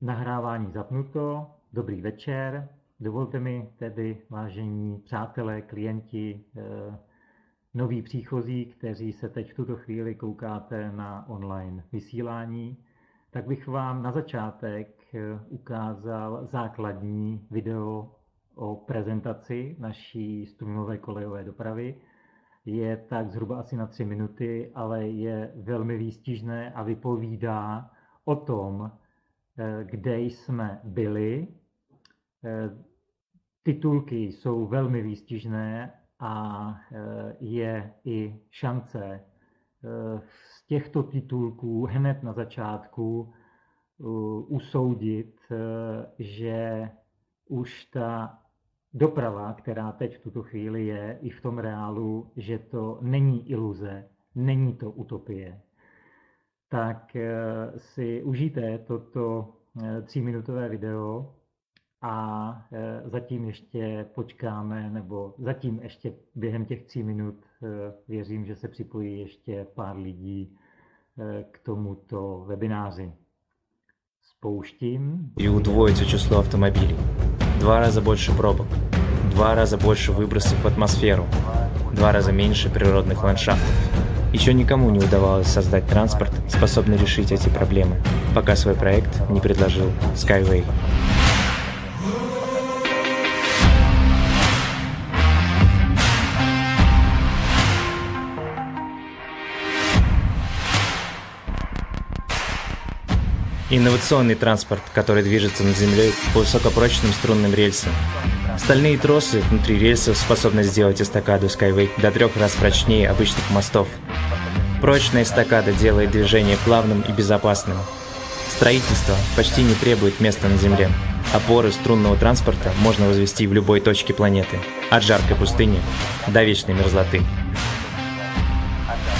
Nahrávání zapnuto. Dobrý večer. Dovolte mi tedy, vážení přátelé, klienti, eh, noví příchozí, kteří se teď v tuto chvíli koukáte na online vysílání, tak bych vám na začátek eh, ukázal základní video o prezentaci naší strunové kolejové dopravy. Je tak zhruba asi na tři minuty, ale je velmi výstižné a vypovídá o tom, kde jsme byli. Eh, titulky jsou velmi výstižné a eh, je i šance z těchto titulků hned na začátku usoudit, že už ta doprava, která teď v tuto chvíli je i v tom reálu, že to není iluze, není to utopie, tak eh, si užijte toto eh, tříminutové video a eh, zatím ještě počkáme, nebo zatím ještě během těch tří minut věřím, že se připojí ještě pár lidí k tomuto webináři. Spouštím. И удвоится число автомобилей. Два раза больше пробок. Два раза больше выбросов в атмосферу. Два раза меньше природных ландшафтов. Еще никому не удавалось создать транспорт, способный решить эти проблемы, пока свой проект не предложил Skyway. Инновационный транспорт, который движется над землей по высокопрочным струнным рельсам. Стальные тросы внутри рельсов способны сделать эстакаду Skyway до трех раз прочнее обычных мостов – Прочная эстакада делает движение плавным и безопасным. Строительство почти не требует места на Земле. Опоры струнного транспорта можно возвести в любой точке планеты, от жаркой пустыни до вечной мерзлоты.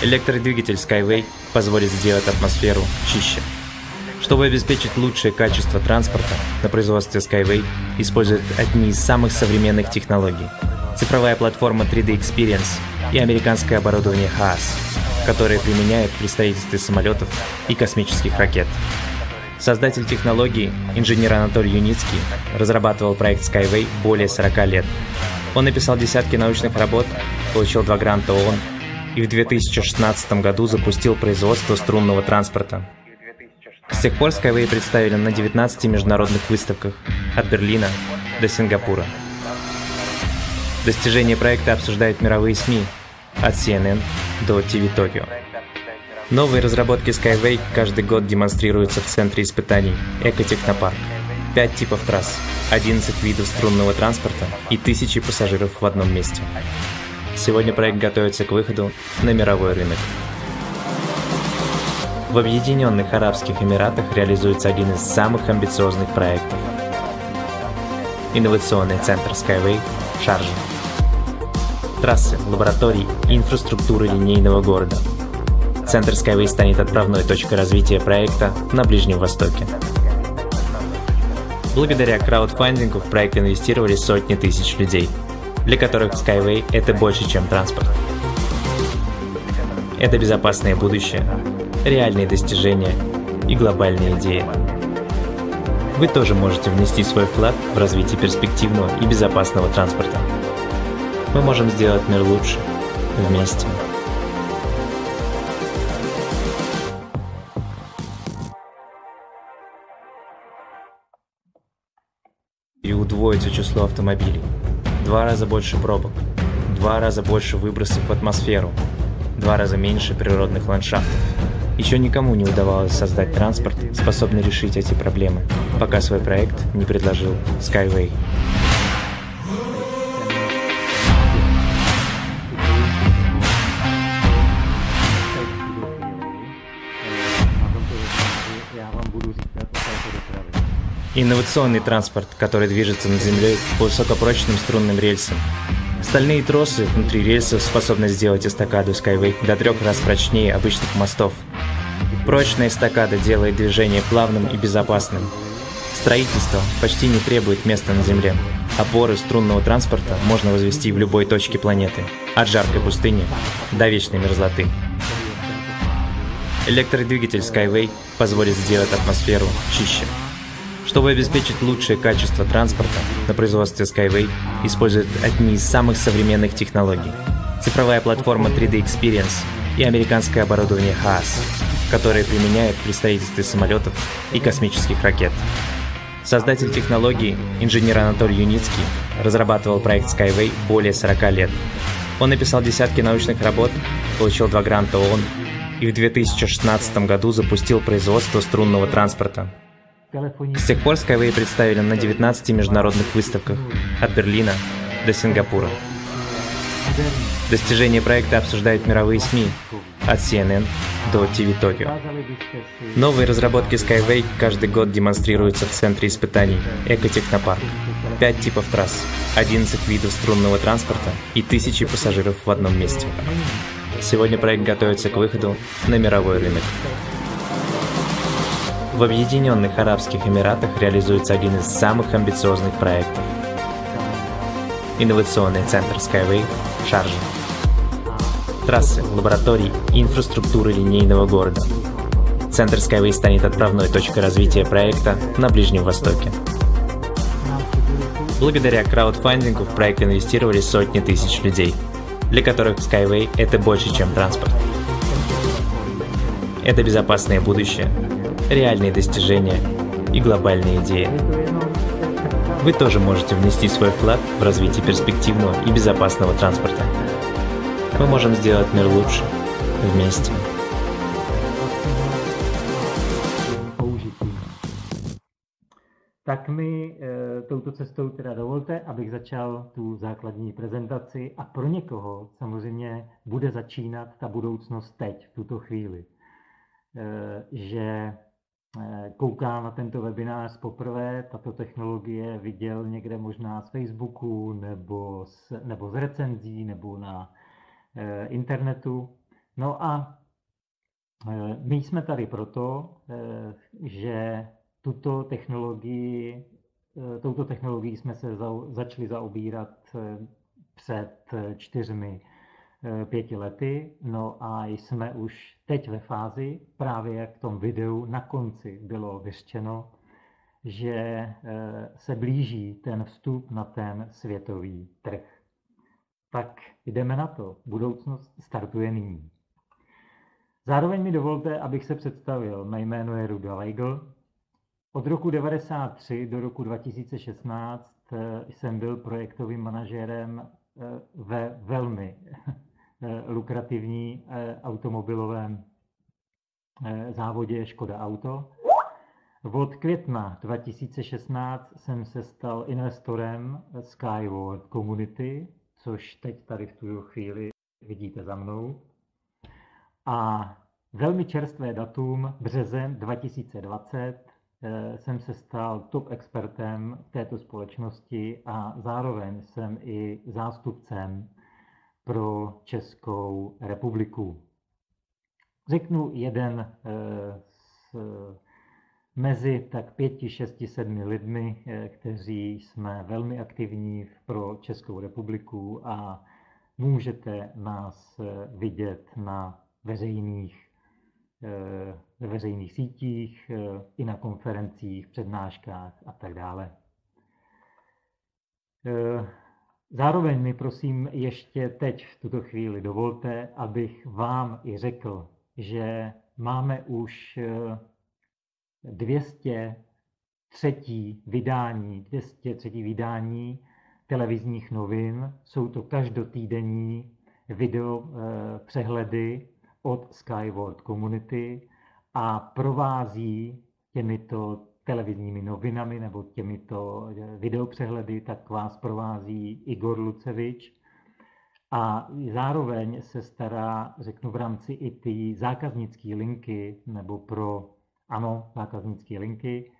Электродвигатель Skyway позволит сделать атмосферу чище. Чтобы обеспечить лучшее качество транспорта, на производстве Skyway используют одни из самых современных технологий. Цифровая платформа 3D Experience и американское оборудование HAAS которые применяют при строительстве самолетов и космических ракет. Создатель технологии, инженер Анатолий Юницкий, разрабатывал проект Skyway более 40 лет. Он написал десятки научных работ, получил два гранта ООН и в 2016 году запустил производство струнного транспорта. С тех пор Skyway представили на 19 международных выставках от Берлина до Сингапура. Достижения проекта обсуждают мировые СМИ, от CNN до TV Tokyo. Новые разработки Skyway каждый год демонстрируются в центре испытаний Экотехнопарк. Пять типов трасс, 11 видов струнного транспорта и тысячи пассажиров в одном месте. Сегодня проект готовится к выходу на мировой рынок. В Объединенных Арабских Эмиратах реализуется один из самых амбициозных проектов. Инновационный центр Skyway в Шарже трассы, лабораторий и инфраструктуры линейного города. Центр Skyway станет отправной точкой развития проекта на Ближнем Востоке. Благодаря краудфандингу в проект инвестировали сотни тысяч людей, для которых Skyway – это больше, чем транспорт. Это безопасное будущее, реальные достижения и глобальные идеи. Вы тоже можете внести свой вклад в развитие перспективного и безопасного транспорта. Мы можем сделать мир лучше вместе. И удвоится число автомобилей. Два раза больше пробок. Два раза больше выбросов в атмосферу. Два раза меньше природных ландшафтов. Еще никому не удавалось создать транспорт, способный решить эти проблемы, пока свой проект не предложил Skyway. Инновационный транспорт, который движется над землей по высокопрочным струнным рельсам. Стальные тросы внутри рельсов способны сделать эстакаду Skyway до трех раз прочнее обычных мостов. Прочная эстакада делает движение плавным и безопасным. Строительство почти не требует места на Земле. Опоры струнного транспорта можно возвести в любой точке планеты, от жаркой пустыни до вечной мерзлоты. Электродвигатель Skyway позволит сделать атмосферу чище. Чтобы обеспечить лучшее качество транспорта, на производстве Skyway используют одни из самых современных технологий. Цифровая платформа 3D Experience и американское оборудование HAAS, которое применяют при строительстве самолетов и космических ракет. Создатель технологии, инженер Анатолий Юницкий, разрабатывал проект Skyway более 40 лет. Он написал десятки научных работ, получил два гранта ООН и в 2016 году запустил производство струнного транспорта. С тех пор Skyway представили на 19 международных выставках от Берлина до Сингапура. Достижения проекта обсуждают мировые СМИ, от CNN до TV Tokyo. Новые разработки Skyway каждый год демонстрируются в центре испытаний Экотехнопарк. Пять типов трасс, 11 видов струнного транспорта и тысячи пассажиров в одном месте. Сегодня проект готовится к выходу на мировой рынок. В Объединенных Арабских Эмиратах реализуется один из самых амбициозных проектов. Инновационный центр Skyway в. Трассы, лаборатории и инфраструктуры линейного города. Центр Skyway станет отправной точкой развития проекта на Ближнем Востоке. Благодаря краудфандингу в проект инвестировали сотни тысяч людей, для которых Skyway – это больше, чем транспорт. Это безопасное будущее, реальные достижения и глобальные идеи. Вы тоже можете внести свой вклад в развитие перспективного и безопасного транспорта. Мы можем сделать мир лучше вместе. Tak mi e, touto cestou teda dovolte, abych začal tu základní prezentaci a pro někoho samozřejmě bude začínat ta budoucnost teď, v tuto chvíli. E, že kouká na tento webinář poprvé, tato technologie viděl někde možná z Facebooku nebo z, nebo z recenzí nebo na eh, internetu. No a eh, my jsme tady proto, že tuto technologii, touto technologií jsme se za, začali zaobírat před čtyřmi Eh, pěti lety. No a jsme už teď ve fázi, právě jak v tom videu na konci bylo vyřčeno, že eh, se blíží ten vstup na ten světový trh. Tak jdeme na to. Budoucnost startuje nyní. Zároveň mi dovolte, abych se představil. Mé jméno je Ruda Weigl. Od roku 1993 do roku 2016 eh, jsem byl projektovým manažérem ve velmi lukrativní eh, automobilovém eh, závodě Škoda Auto. Od května 2016 jsem se stal investorem Skyward Community, což teď tady v tuto chvíli vidíte za mnou. A velmi čerstvé datum, březen 2020, jsem se stal top expertem této společnosti a zároveň jsem i zástupcem pro Českou republiku. Řeknu jeden eh, z, mezi tak pěti, šesti, sedmi lidmi, eh, kteří jsme velmi aktivní pro Českou republiku a můžete nás eh, vidět na veřejných, ve veřejných sítích, i na konferencích, přednáškách a tak dále. Zároveň mi prosím ještě teď v tuto chvíli dovolte, abych vám i řekl, že máme už 203. Eh, vydání, 203. vydání televizních novin. Jsou to každotýdenní video eh, přehledy od Skyward Community a provází těmito televizními novinami nebo těmito eh, videopřehledy, tak vás provází Igor Lucevič. A zároveň se stará, řeknu v rámci i ty zákaznické linky, nebo pro, ano, zákaznické linky,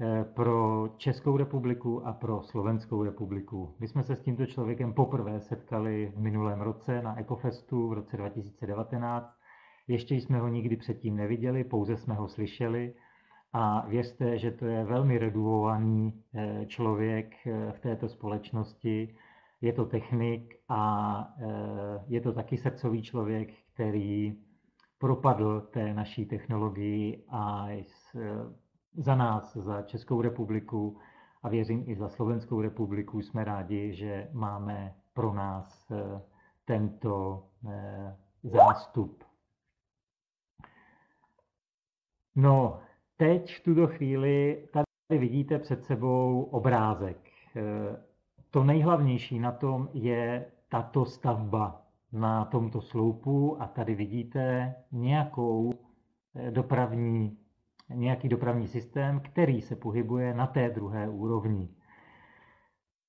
eh, pro Českou republiku a pro Slovenskou republiku. My jsme se s tímto člověkem poprvé setkali v minulém roce na Ecofestu v roce 2019. Ještě jsme ho nikdy předtím neviděli, pouze jsme ho slyšeli a věřte, že to je velmi regulovaný eh, člověk eh, v této společnosti. Je to technik a eh, je to taky srdcový člověk, který propadl té naší technologii a za nás, za Českou republiku a věřím i za Slovenskou republiku jsme rádi, že máme pro nás tento zástup. No, teď v tuto chvíli tady vidíte před sebou obrázek. To nejhlavnější na tom je tato stavba na tomto sloupu a tady vidíte nějakou eh, dopravní, nějaký dopravní systém, který se pohybuje na té druhé úrovni.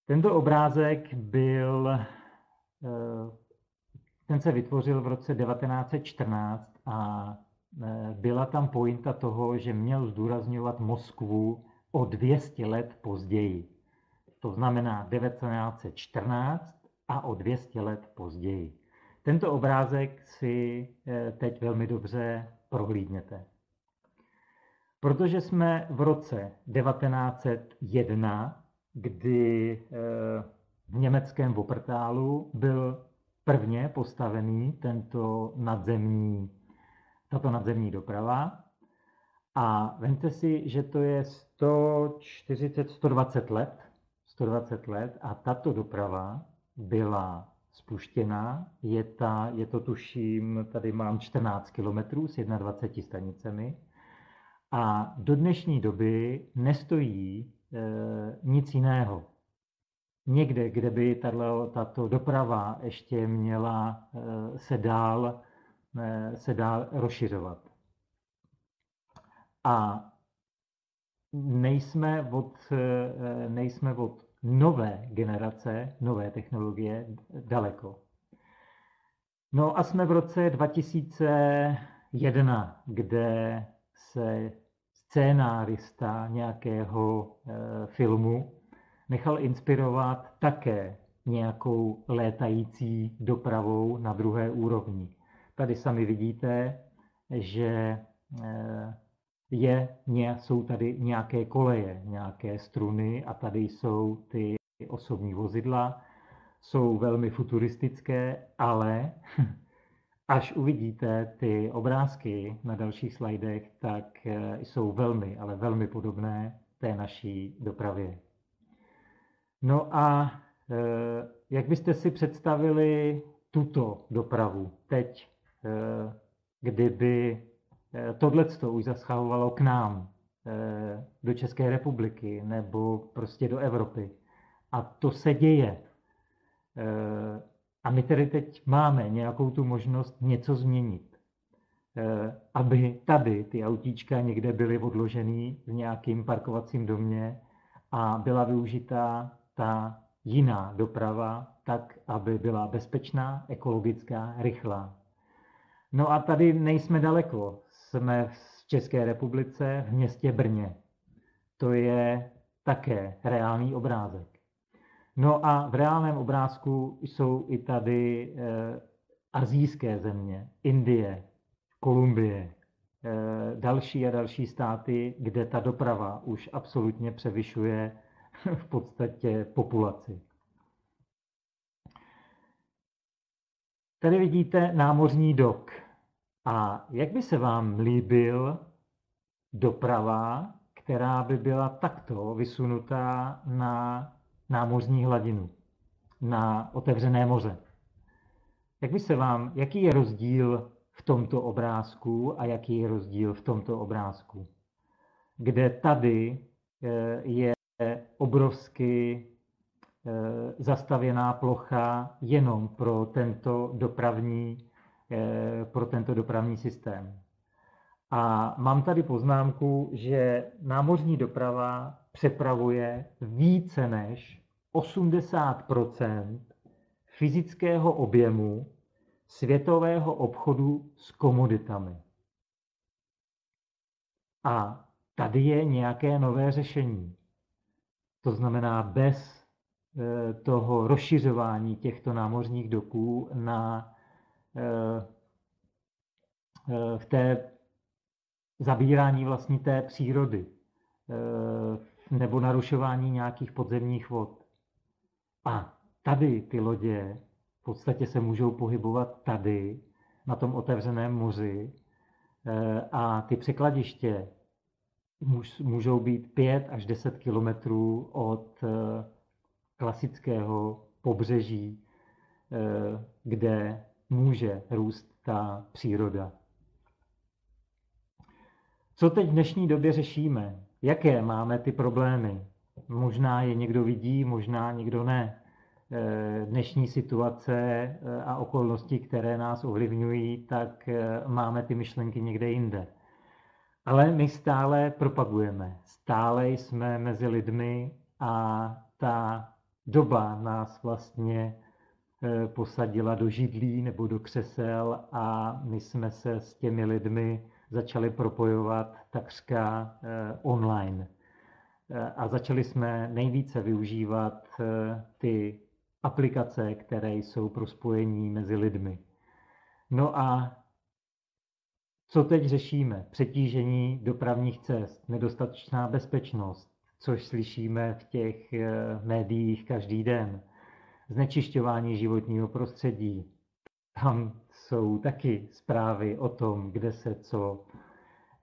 Tento obrázek byl, eh, ten se vytvořil v roce 1914 a eh, byla tam pointa toho, že měl zdůrazňovat Moskvu o 200 let později. To znamená 1914 a o 200 let později. Tento obrázek si eh, teď velmi dobře prohlídněte. Protože jsme v roce 1901, kdy eh, v německém Wuppertalu byl prvně postavený tento nadzemní, tato nadzemní doprava. A vemte si, že to je 140-120 let, 120 let a tato doprava byla spuštěna. Je, ta, je to tuším, tady mám 14 kilometrů s 21 stanicemi. A do dnešní doby nestojí e, nic jiného. Někde, kde by tato, doprava ještě měla e, se, dál, se dál rozšiřovat. A nejsme od, e, nejsme od nové generace, nové technologie daleko. No a jsme v roce 2001, kde se scénárista nějakého e, filmu nechal inspirovat také nějakou létající dopravou na druhé úrovni. Tady sami vidíte, že e, je, jsou tady nějaké koleje, nějaké struny a tady jsou ty osobní vozidla. Jsou velmi futuristické, ale až uvidíte ty obrázky na dalších slajdech, tak eh, jsou velmi, ale velmi podobné té naší dopravě. No a eh, jak byste si představili tuto dopravu teď, eh, kdyby Eh, tohle to už zaschávalo k nám, eh, do České republiky nebo prostě do Evropy. A to se děje. Eh, a my tedy teď máme nějakou tu možnost něco změnit. Aby tady ty autíčka někde byly odložený v nějakým parkovacím domě a byla využitá ta jiná doprava tak, aby byla bezpečná, ekologická, rychlá. No a tady nejsme daleko jsme v České republice v městě Brně. To je také reálný obrázek. No a v reálném obrázku jsou i tady eh, azijské země, Indie, Kolumbie, eh, další a další státy, kde ta doprava už absolutně převyšuje v podstatě populaci. Tady vidíte námořní dok. A jak by se vám líbil doprava, která by byla takto vysunutá na námořní hladinu, na otevřené moře? Jak by se vám, jaký je rozdíl v tomto obrázku a jaký je rozdíl v tomto obrázku? Kde tady eh, je obrovsky eh, zastavěná plocha jenom pro tento dopravní pro tento dopravní systém. A mám tady poznámku, že námořní doprava přepravuje více než 80% fyzického objemu světového obchodu s komoditami. A tady je nějaké nové řešení. To znamená, bez eh, toho rozšiřování těchto námořních doků na Eh, eh, v té zabírání vlastní té přírody eh, nebo narušování nějakých podzemních vod. A tady ty lodě v podstatě se můžou pohybovat tady, na tom otevřeném moři a ty překladiště můžou být 5 až 10 kilometrů od klasického pobřeží, kde může růst ta příroda. Co teď v dnešní době řešíme? Jaké máme ty problémy? Možná je někdo vidí, možná někdo ne. Eh, dnešní situace eh, a okolnosti, které nás ovlivňují, tak eh, máme ty myšlenky někde jinde. Ale my stále propagujeme, stále jsme mezi lidmi a ta doba nás vlastně posadila do židlí nebo do křesel a my jsme se s těmi lidmi začali propojovat takřka online. A začali jsme nejvíce využívat ty aplikace, které jsou pro spojení mezi lidmi. No a co teď řešíme? Přetížení dopravních cest, nedostatečná bezpečnost, což slyšíme v těch eh, médiích každý den, znečišťování životního prostředí. Tam jsou taky zprávy o tom, kde se co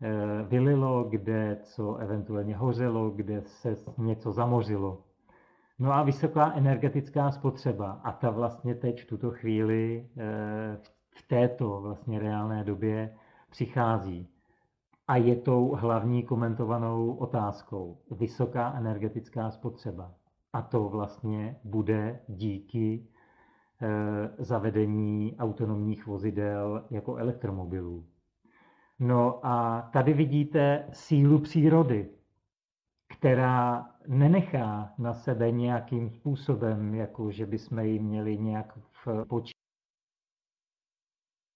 eh, vylilo, kde co eventuálně hořelo, kde se něco zamořilo. No a vysoká energetická spotřeba. A ta vlastně teď v tuto chvíli eh, v této vlastně reálné době přichází. A je tou hlavní komentovanou otázkou. Vysoká energetická spotřeba. A to vlastně bude díky eh, zavedení autonomních vozidel jako elektromobilů. No a tady vidíte sílu přírody, která nenechá na sebe nějakým způsobem, jako že bychom ji měli nějak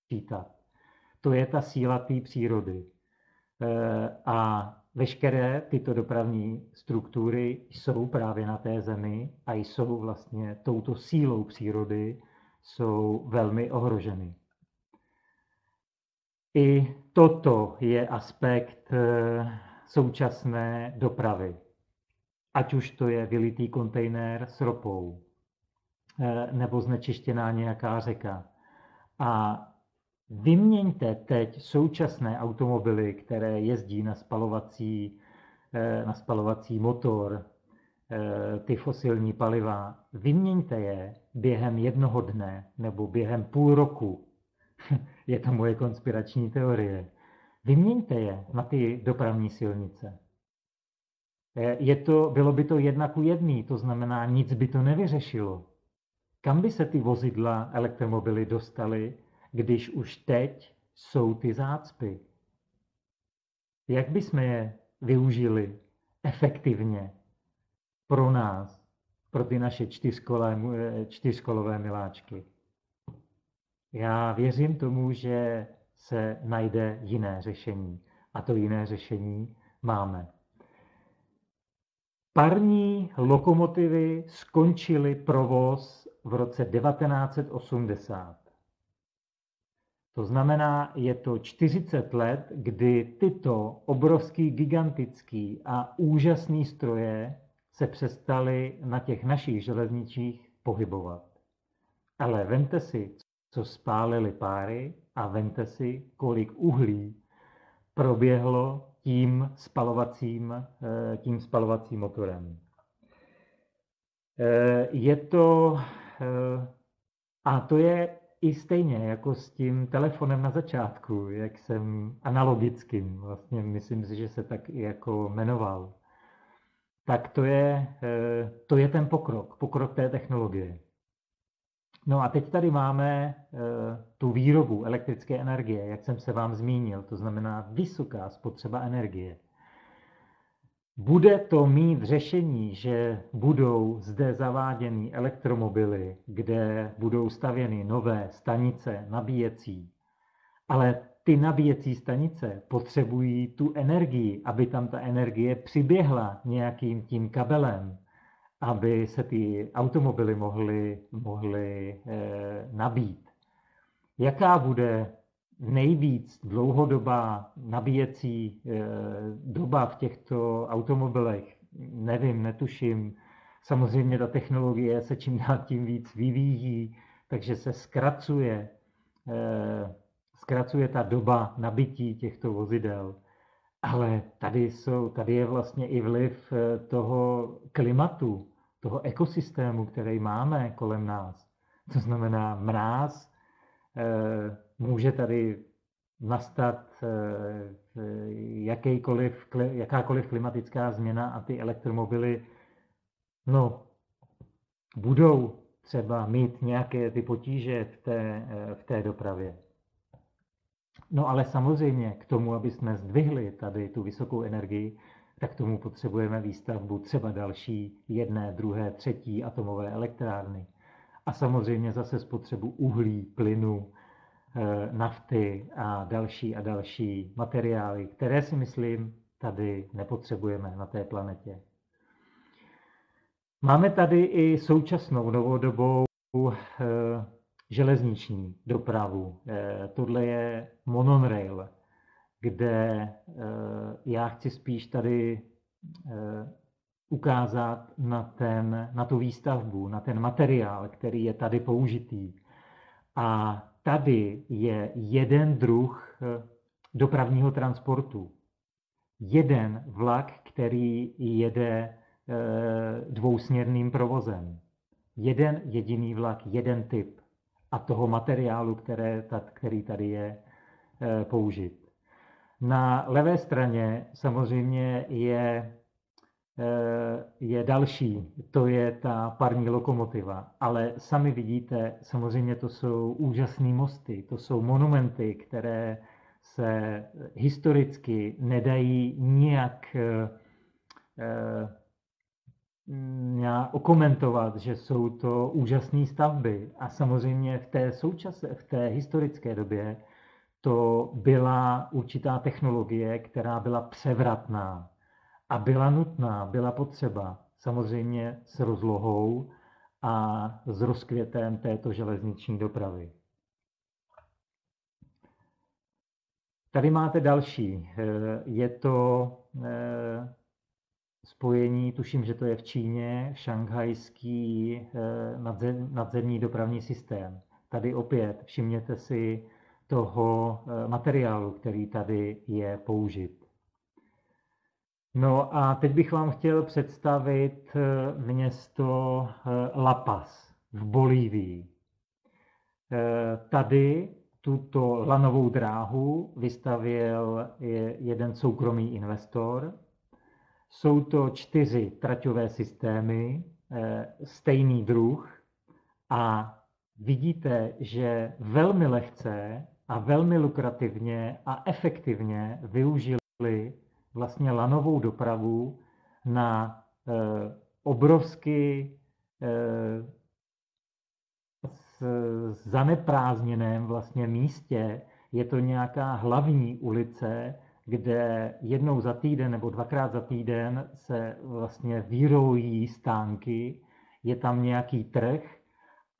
počítat. To je ta síla té přírody. E, a veškeré tyto dopravní struktury jsou právě na té zemi a jsou vlastně touto sílou přírody, jsou velmi ohroženy. I toto je aspekt e, současné dopravy. Ať už to je vylitý kontejner s ropou, eh, nebo znečištěná nějaká řeka. A vyměňte teď současné automobily, které jezdí na spalovací, eh, na spalovací motor, eh, ty fosilní paliva, vyměňte je během jednoho dne nebo během půl roku. je to moje konspirační teorie. Vyměňte je na ty dopravní silnice. Je to, bylo by to jedna ku jedný, to znamená, nic by to nevyřešilo. Kam by se ty vozidla, elektromobily dostaly, když už teď jsou ty zácpy? Jak bychom je využili efektivně pro nás, pro ty naše čtyřkolové miláčky? Já věřím tomu, že se najde jiné řešení. A to jiné řešení máme. Parní lokomotivy skončily provoz v roce 1980. To znamená, je to 40 let, kdy tyto obrovský, gigantický a úžasný stroje se přestaly na těch našich železničích pohybovat. Ale vemte si, co spálili páry a vemte si, kolik uhlí proběhlo tím spalovacím, eh, tím spalovacím motorem. Eh, je to, eh, a to je i stejně jako s tím telefonem na začátku, jak jsem analogickým, vlastně myslím si, že se tak i jako jmenoval. Tak to je, to je ten pokrok, pokrok té technologie. No a teď tady máme eh, tu výrobu elektrické energie, jak jsem se vám zmínil, to znamená vysoká spotřeba energie. Bude to mít řešení, že budou zde zaváděny elektromobily, kde budou stavěny nové stanice nabíjecí, ale ty nabíjecí stanice potřebují tu energii, aby tam ta energie přiběhla nějakým tím kabelem, aby se ty automobily mohly, mohly eh, nabít. Jaká bude nejvíc dlouhodobá nabíjecí eh, doba v těchto automobilech? Nevím, netuším. Samozřejmě ta technologie se čím dál tím víc vyvíjí, takže se zkracuje, eh, zkracuje ta doba nabití těchto vozidel. Ale tady, jsou, tady je vlastně i vliv toho klimatu, toho ekosystému, který máme kolem nás. To znamená, mráz může tady nastat jakýkoliv, jakákoliv klimatická změna a ty elektromobily no, budou třeba mít nějaké ty potíže v té, v té dopravě. No ale samozřejmě k tomu, aby jsme zdvihli tady tu vysokou energii, tak k tomu potřebujeme výstavbu třeba další jedné, druhé, třetí atomové elektrárny. A samozřejmě zase spotřebu uhlí, plynu, eh, nafty a další a další materiály, které si myslím tady nepotřebujeme na té planetě. Máme tady i současnou novodobou eh, železniční dopravu. Eh, tohle je monorail, kde eh, já chci spíš tady ukázat na, ten, na tu výstavbu, na ten materiál, který je tady použitý. A tady je jeden druh dopravního transportu. Jeden vlak, který jede Eh, dvousměrným provozem. Jeden jediný vlak, jeden typ a toho materiálu, které, který tady je eh, použit. Na levé straně samozřejmě je, eh, je další, to je ta parní lokomotiva. Ale sami vidíte, samozřejmě to jsou úžasné mosty, to jsou monumenty, které se historicky nedají nijak já okomentovat, že jsou to úžasné stavby. A samozřejmě v té součase, v té historické době to byla určitá technologie, která byla převratná a byla nutná, byla potřeba. Samozřejmě s rozlohou a s rozkvětem této železniční dopravy. Tady máte další. Je to eh, spojení, tuším, že to je v Číně, šanghajský eh, nadzemní dopravní systém. Tady opět všimněte si toho eh, materiálu, který tady je použit. No a teď bych vám chtěl představit eh, město La Paz v Bolívii. Tady tuto lanovou dráhu vystavěl jeden soukromý investor, jsou to čtyři traťové systémy, eh, stejný druh a vidíte, že velmi lehce a velmi lukrativně a efektivně využili vlastně lanovou dopravu na eh, obrovsky eh, zaneprázdněném vlastně místě. Je to nějaká hlavní ulice, kde jednou za týden nebo dvakrát za týden se vlastně výrojí stánky, je tam nějaký trh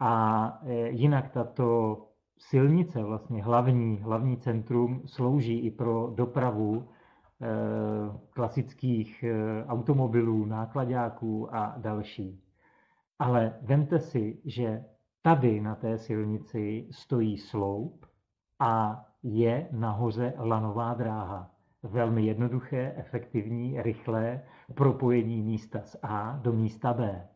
a e, jinak tato silnice, vlastně hlavní, hlavní centrum, slouží i pro dopravu klasických e, automobilů, nákladáků a další. Ale vemte si, že tady na té silnici stojí sloup a je nahoře lanová dráha velmi jednoduché, efektivní, rychlé propojení místa z A do místa B.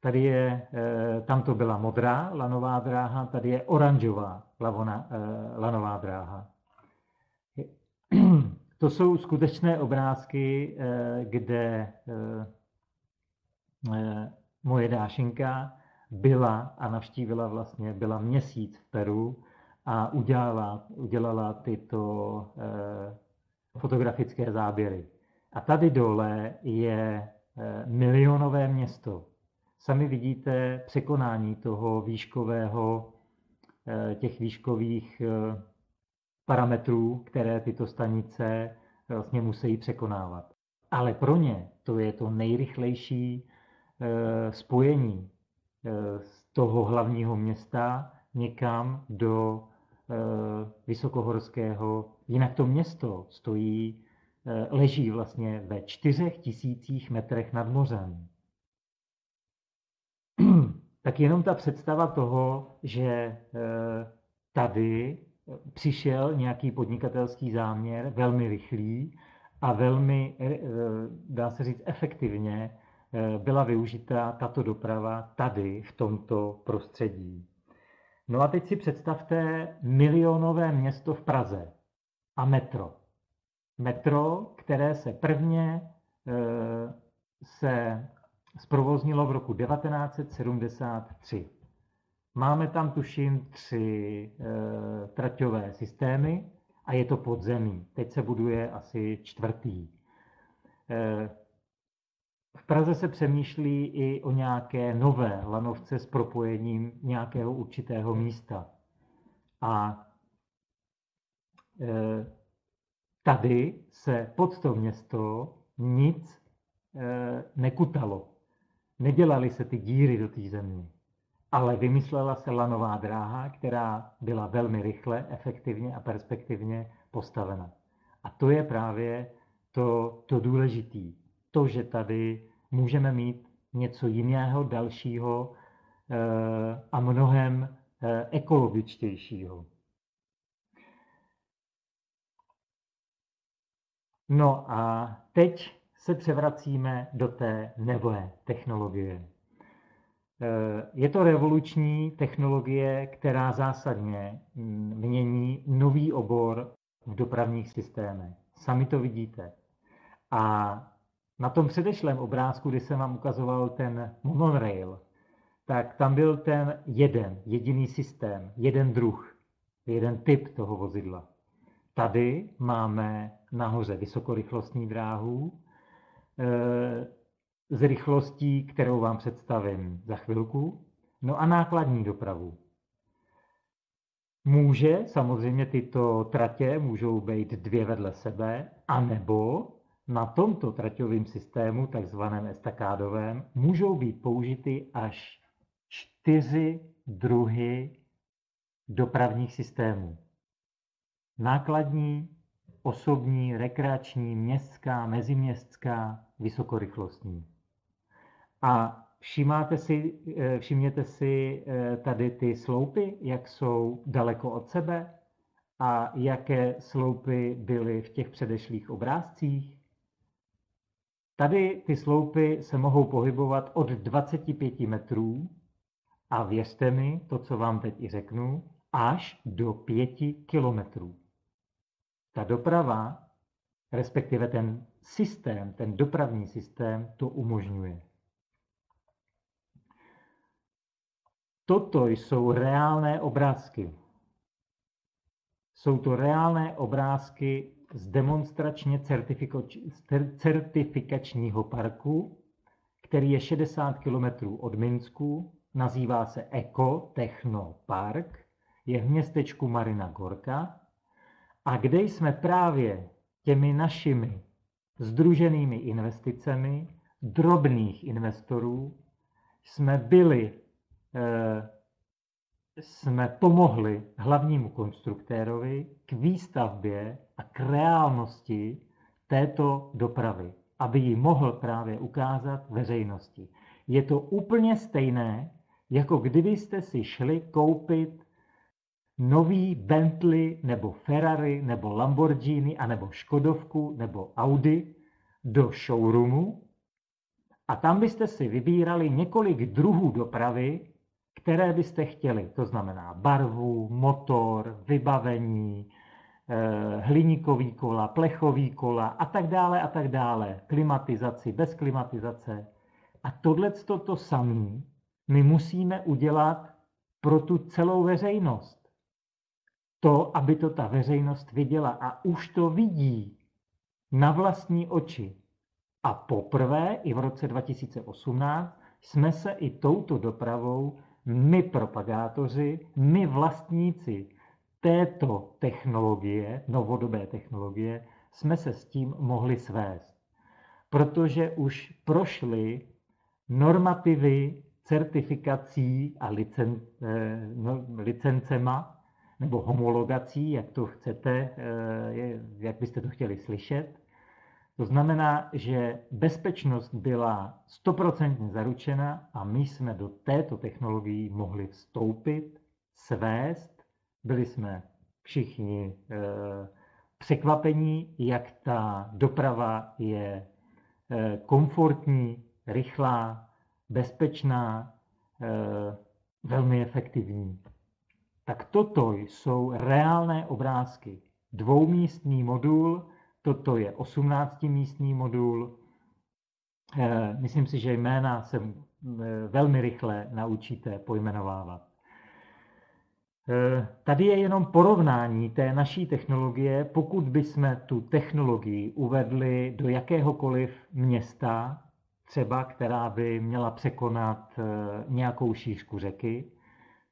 Tady je, eh, tam to byla modrá lanová dráha, tady je oranžová lavona, eh, lanová dráha. To jsou skutečné obrázky, eh, kde moje dášinka byla a navštívila vlastně, byla měsíc v Peru a udělala, udělala tyto fotografické záběry. A tady dole je eh, milionové město. Sami vidíte překonání toho výškového, eh, těch výškových eh, parametrů, které tyto stanice vlastně musí překonávat. Ale pro ně to je to nejrychlejší spojení z toho hlavního města někam do vysokohorského Jinak to město stojí, eh, leží vlastně ve čtyřech tisících metrech nad mořem. tak jenom ta představa toho, že eh, tady přišel nějaký podnikatelský záměr, velmi rychlý a velmi, dá se říct, efektivně byla využita tato doprava tady, v tomto prostředí. No a teď si představte milionové město v Praze a metro. Metro, které se prvně se zprovoznilo v roku 1973. Máme tam, tuším, tři e, traťové systémy a je to podzemí. Teď se buduje asi čtvrtý. E, v Praze se přemýšlí i o nějaké nové lanovce s propojením nějakého určitého místa. A e, tady se pod to město nic e, nekutalo. Nedělaly se ty díry do té země ale vymyslela se lanová dráha, která byla velmi rychle, efektivně a perspektivně postavena. A to je právě to, to důležitý. To, že tady můžeme mít něco jiného, dalšího eh, a mnohem eh, ekologičtějšího. No a teď se převracíme do té nové technologie. Eh, je to revoluční technologie, která zásadně mm, mění nový obor v dopravních systémech. Sami to vidíte. A na tom předešlém obrázku, kdy jsem vám ukazoval ten monorail, tak tam byl ten jeden, jediný systém, jeden druh, jeden typ toho vozidla. Tady máme nahoře vysokorychlostní dráhu, eh, s rychlostí, kterou vám představím za chvilku, no a nákladní dopravu. Může, samozřejmě tyto tratě můžou být dvě vedle sebe, anebo na tomto traťovém systému, takzvaném estakádovém, můžou být použity až čtyři druhy dopravních systémů. Nákladní, osobní, rekreační, městská, meziměstská, vysokorychlostní. A všimáte si, eh, všimněte si eh, tady ty sloupy, jak jsou daleko od sebe a jaké sloupy byly v těch předešlých obrázcích. Tady ty sloupy se mohou pohybovat od 25 metrů a věřte mi, to, co vám teď i řeknu, až do 5 kilometrů. Ta doprava, respektive ten systém, ten dopravní systém, to umožňuje. Toto jsou reálné obrázky. Jsou to reálné obrázky z demonstračně certifikačního parku, který je 60 km od Minsku, nazývá se Eko Techno Park, je v městečku Marina Gorka a kde jsme právě těmi našimi združenými investicemi drobných investorů jsme byli jsme pomohli hlavnímu konstruktérovi k výstavbě a k reálnosti této dopravy, aby ji mohl právě ukázat veřejnosti. Je to úplně stejné, jako kdybyste si šli koupit nový Bentley nebo Ferrari nebo Lamborghini a nebo Škodovku nebo Audi do showroomu a tam byste si vybírali několik druhů dopravy, které byste chtěli. To znamená barvu, motor, vybavení, eh, hliníkový kola, plechový kola a tak dále a tak dále. Klimatizaci, bez klimatizace. A tohle to samé my musíme udělat pro tu celou veřejnost. To, aby to ta veřejnost viděla a už to vidí na vlastní oči. A poprvé i v roce 2018 jsme se i touto dopravou my propagátoři, my vlastníci této technologie, novodobé technologie, jsme se s tím mohli svést. Protože už prošly normativy certifikací a licen, eh, no, licencema nebo homologací, jak to chcete, eh, jak byste to chtěli slyšet. To znamená, že bezpečnost byla stoprocentně zaručena a my jsme do této technologii mohli vstoupit, svést, byli jsme všichni překvapení, jak ta doprava je komfortní, rychlá, bezpečná, velmi efektivní. Tak toto jsou reálné obrázky. Dvoumístný modul, toto je 18-místný modul. Eh, myslím si, že jména se eh, velmi rychle naučíte pojmenovávat. Eh, tady je jenom porovnání té naší technologie, pokud bychom tu technologii uvedli do jakéhokoliv města, třeba která by měla překonat nějakou šířku řeky,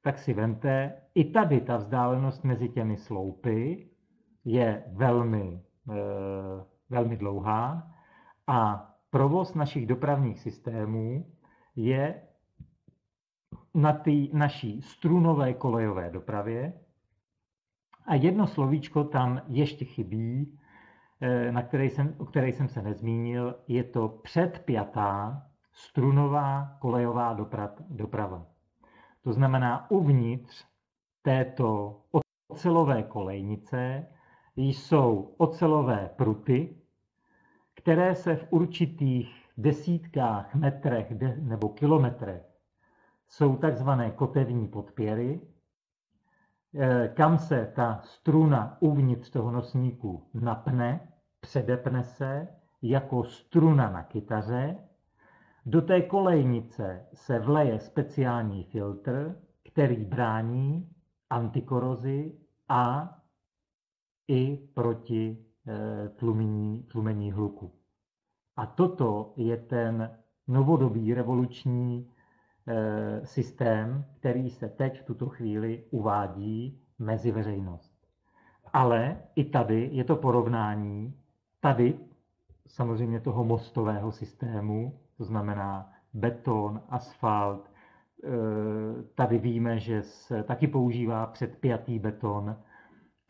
tak si vente, i tady ta vzdálenost mezi těmi sloupy je velmi, velmi dlouhá a provoz našich dopravních systémů je na té naší strunové kolejové dopravě. A jedno slovíčko tam ještě chybí, eh, na které jsem, o které jsem se nezmínil, je to předpjatá strunová kolejová doprava. To znamená, uvnitř této ocelové kolejnice jsou ocelové pruty, které se v určitých desítkách metrech nebo kilometrech jsou takzvané kotevní podpěry, eh, kam se ta struna uvnitř toho nosníku napne, předepne se jako struna na kytaře. Do té kolejnice se vleje speciální filtr, který brání antikorozi a i proti eh, tlumení, tlumení hluku. A toto je ten novodobý revoluční eh, systém, který se teď v tuto chvíli uvádí mezi veřejnost. Ale i tady je to porovnání, tady samozřejmě toho mostového systému, to znamená beton, asfalt. E, tady víme, že se taky používá předpjatý beton,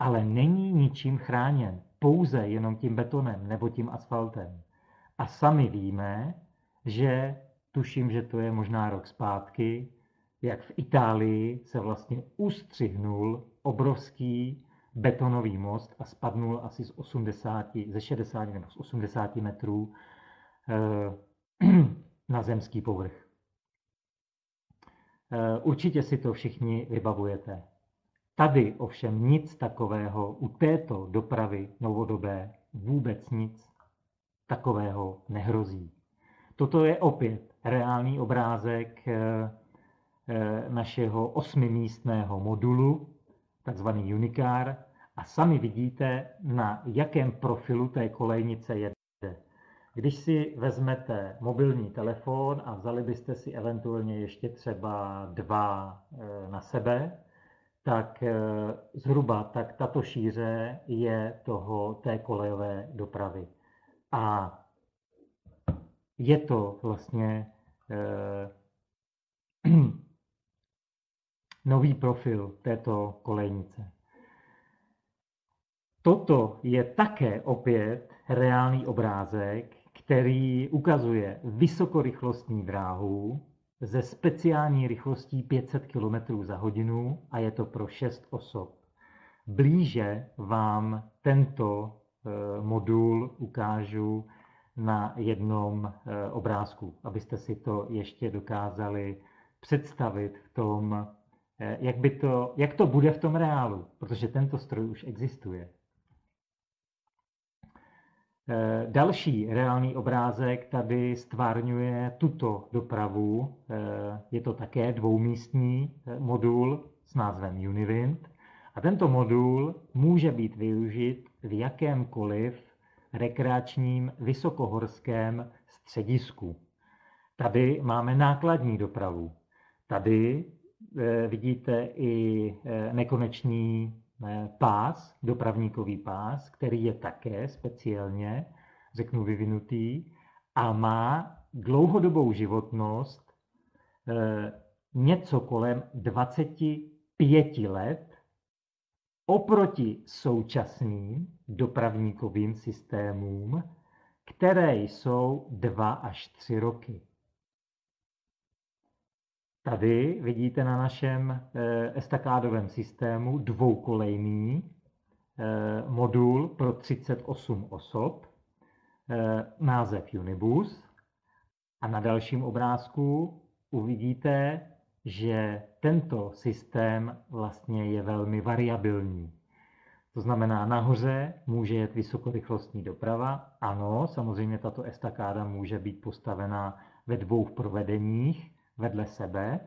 ale není ničím chráněn, pouze jenom tím betonem nebo tím asfaltem. A sami víme, že tuším, že to je možná rok zpátky, jak v Itálii se vlastně ustřihnul obrovský betonový most a spadnul asi z 80, ze 60 nebo z 80 metrů e, na zemský povrch. Eh, určitě si to všichni vybavujete. Tady ovšem nic takového u této dopravy novodobé vůbec nic takového nehrozí. Toto je opět reálný obrázek eh, eh, našeho osmimístného modulu, takzvaný Unicar, a sami vidíte, na jakém profilu té kolejnice je když si vezmete mobilní telefon a vzali byste si eventuálně ještě třeba dva eh, na sebe, tak eh, zhruba tak tato šíře je toho té kolejové dopravy. A je to vlastně eh, nový profil této kolejnice. Toto je také opět reálný obrázek, který ukazuje vysokorychlostní dráhu ze speciální rychlostí 500 km za hodinu a je to pro 6 osob. Blíže vám tento eh, modul ukážu na jednom eh, obrázku, abyste si to ještě dokázali představit v tom, eh, jak, by to, jak to bude v tom reálu, protože tento stroj už existuje. Eh, další reálný obrázek tady stvárňuje tuto dopravu. Eh, je to také dvoumístní eh, modul s názvem Univind. A tento modul může být využit v jakémkoliv rekreačním vysokohorském středisku. Tady máme nákladní dopravu. Tady vidíte i nekonečný pás, dopravníkový pás, který je také speciálně, řeknu, vyvinutý a má dlouhodobou životnost eh, něco kolem 25 let oproti současným dopravníkovým systémům, které jsou 2 až 3 roky. Tady vidíte na našem eh, estakádovém systému dvoukolejný modul pro 38 osob, název Unibus. A na dalším obrázku uvidíte, že tento systém vlastně je velmi variabilní. To znamená, nahoře může jet vysokorychlostní doprava. Ano, samozřejmě tato estakáda může být postavena ve dvou provedeních vedle sebe,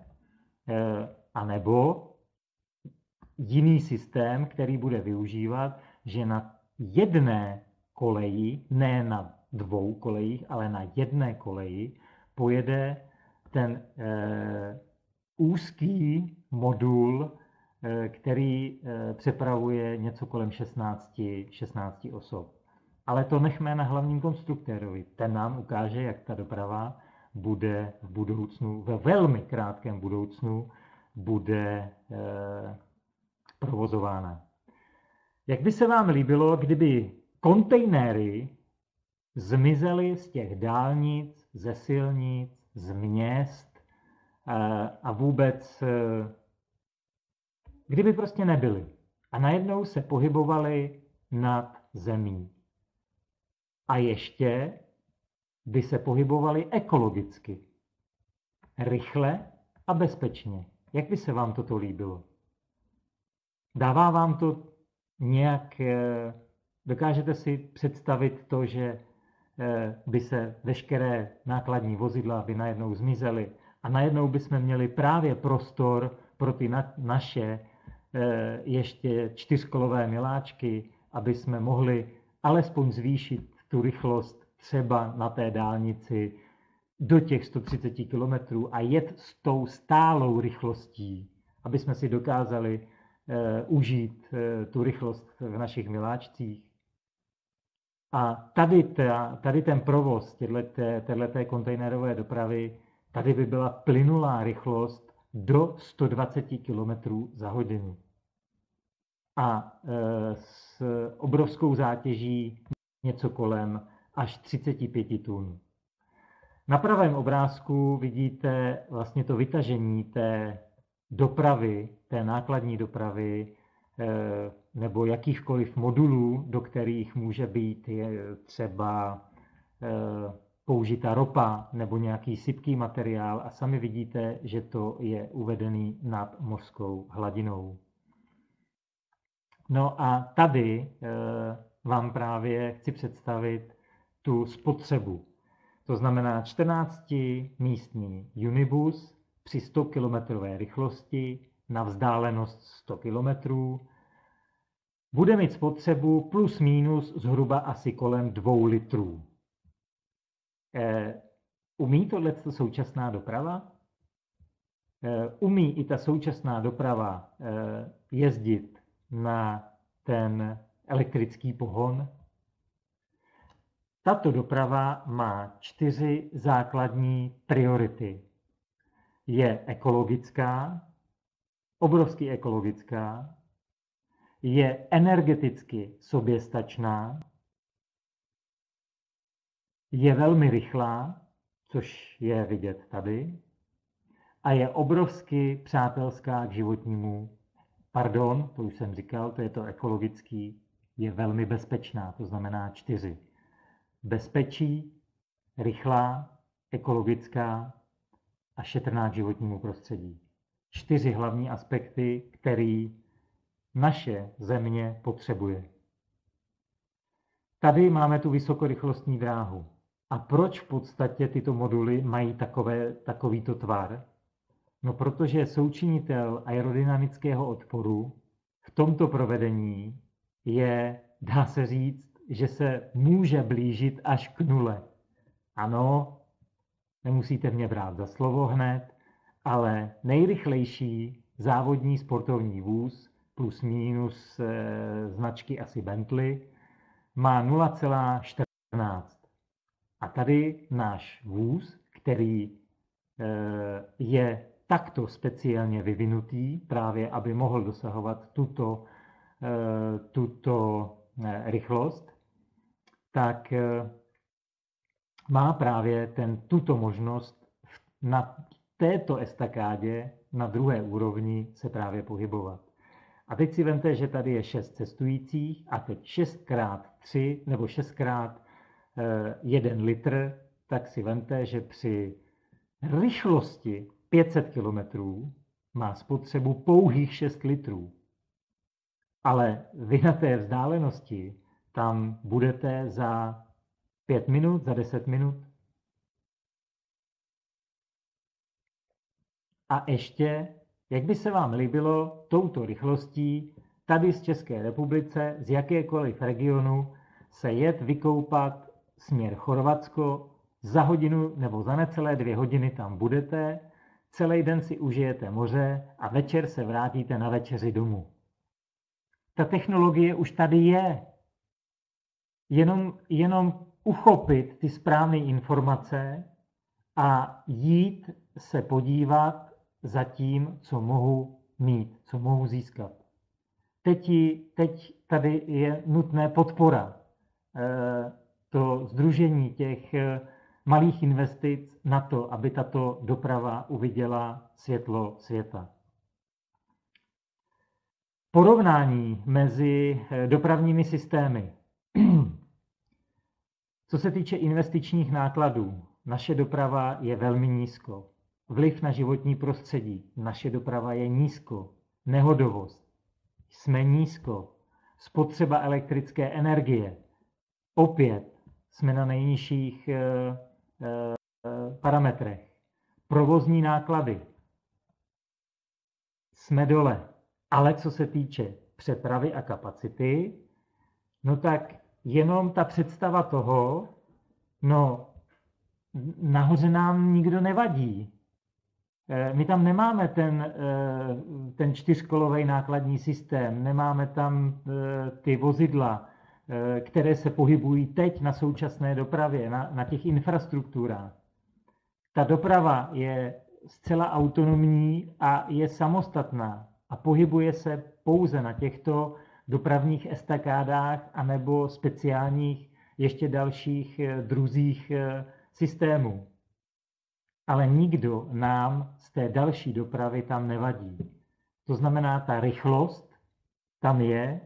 eh, anebo jiný systém, který bude využívat, že na jedné koleji, ne na dvou kolejích, ale na jedné koleji pojede ten eh, úzký modul, eh, který přepravuje něco kolem 16, 16 osob. Ale to nechme na hlavním konstruktérovi. Ten nám ukáže, jak ta doprava bude v budoucnu, ve velmi krátkém budoucnu, bude eh, provozována. Jak by se vám líbilo, kdyby kontejnery zmizely z těch dálnic, ze silnic, z měst a vůbec, kdyby prostě nebyly. A najednou se pohybovali nad zemí. A ještě by se pohybovali ekologicky. Rychle a bezpečně. Jak by se vám toto líbilo? Dává vám to nějak, eh, dokážete si představit to, že eh, by se veškeré nákladní vozidla by najednou zmizely a najednou bychom měli právě prostor pro ty na, naše eh, ještě čtyřkolové miláčky, aby jsme mohli alespoň zvýšit tu rychlost třeba na té dálnici do těch 130 km a jet s tou stálou rychlostí, aby jsme si dokázali uh, užít uh, tu rychlost v našich miláčcích. A tady, ta, tady ten provoz této kontejnerové dopravy, tady by byla plynulá rychlost do 120 km za hodinu. A e, s obrovskou zátěží něco kolem až 35 tun. Na pravém obrázku vidíte vlastně to vytažení té dopravy, té nákladní dopravy eh, nebo jakýchkoliv modulů, do kterých může být třeba eh, použita ropa nebo nějaký sypký materiál a sami vidíte, že to je uvedený nad mořskou hladinou. No a tady eh, vám právě chci představit tu spotřebu. To znamená 14 místní unibus při 100 km rychlosti na vzdálenost 100 km bude mít spotřebu plus minus zhruba asi kolem 2 litrů. E, umí tohle současná doprava? E, umí i ta současná doprava e, jezdit na ten elektrický pohon? Tato doprava má čtyři základní priority. Je ekologická, obrovsky ekologická, je energeticky soběstačná, je velmi rychlá, což je vidět tady, a je obrovsky přátelská k životnímu. Pardon, to už jsem říkal, to je to ekologický, je velmi bezpečná, to znamená čtyři bezpečí, rychlá, ekologická a šetrná k životnímu prostředí. Čtyři hlavní aspekty, které naše země potřebuje. Tady máme tu vysokorychlostní dráhu. A proč v podstatě tyto moduly mají takové, takovýto tvar? No protože součinitel aerodynamického odporu v tomto provedení je, dá se říct, že se může blížit až k nule. Ano, nemusíte mě brát za slovo hned, ale nejrychlejší závodní sportovní vůz plus minus e, značky asi Bentley má 0,14. A tady náš vůz, který e, je takto speciálně vyvinutý, právě aby mohl dosahovat tuto, e, tuto rychlost, tak eh, má právě ten, tuto možnost na této estakádě na druhé úrovni se právě pohybovat. A teď si vemte, že tady je 6 cestujících a teď 6 krát 3 nebo 6 krát 1 litr, tak si vemte, že při rychlosti 500 km má spotřebu pouhých 6 litrů. Ale vy na té vzdálenosti tam budete za 5 minut, za 10 minut. A ještě, jak by se vám líbilo touto rychlostí tady z České republice, z jakékoliv regionu, se jet vykoupat směr Chorvatsko, za hodinu nebo za necelé dvě hodiny tam budete, celý den si užijete moře a večer se vrátíte na večeři domů. Ta technologie už tady je. Jenom, jenom uchopit ty správné informace a jít se podívat za tím, co mohu mít, co mohu získat. Teď, teď tady je nutné podpora. Eh, to združení těch eh, malých investic na to, aby tato doprava uviděla světlo světa. Porovnání mezi eh, dopravními systémy. Co se týče investičních nákladů, naše doprava je velmi nízko. Vliv na životní prostředí, naše doprava je nízko. Nehodovost, jsme nízko. Spotřeba elektrické energie, opět jsme na nejnižších eh, eh, parametrech. Provozní náklady, jsme dole. Ale co se týče přepravy a kapacity, no tak jenom ta představa toho, no nahoře nám nikdo nevadí. Eh, my tam nemáme ten, eh, ten čtyřkolový nákladní systém, nemáme tam eh, ty vozidla, které se pohybují teď na současné dopravě, na, na těch infrastrukturách. Ta doprava je zcela autonomní a je samostatná a pohybuje se pouze na těchto dopravních estakádách anebo speciálních ještě dalších eh, druzích eh, systémů. Ale nikdo nám z té další dopravy tam nevadí. To znamená, ta rychlost tam je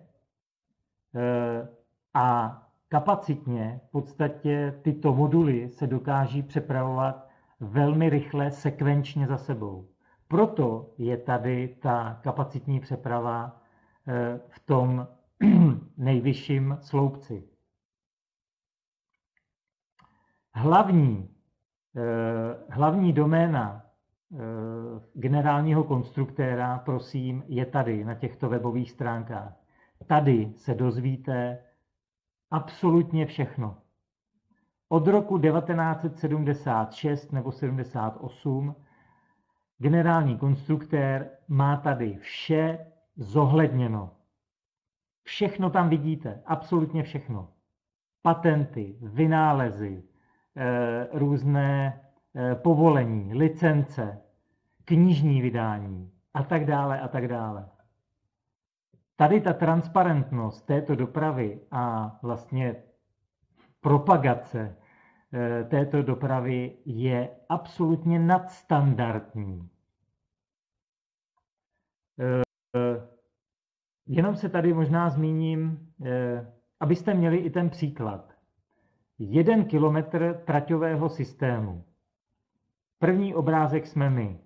eh, a kapacitně v podstatě tyto moduly se dokáží přepravovat velmi rychle, sekvenčně za sebou. Proto je tady ta kapacitní přeprava v tom nejvyšším sloupci. Hlavní, eh, hlavní doména eh, generálního konstruktéra, prosím, je tady na těchto webových stránkách. Tady se dozvíte absolutně všechno. Od roku 1976 nebo 78 generální konstruktér má tady vše zohledněno. Všechno tam vidíte, absolutně všechno. Patenty, vynálezy, eh, různé eh, povolení, licence, knižní vydání a tak dále a tak dále. Tady ta transparentnost této dopravy a vlastně propagace Eh, této dopravy je absolutně nadstandardní. Jenom se tady možná zmíním, eh, abyste měli i ten příklad. Jeden kilometr traťového systému. První obrázek jsme my.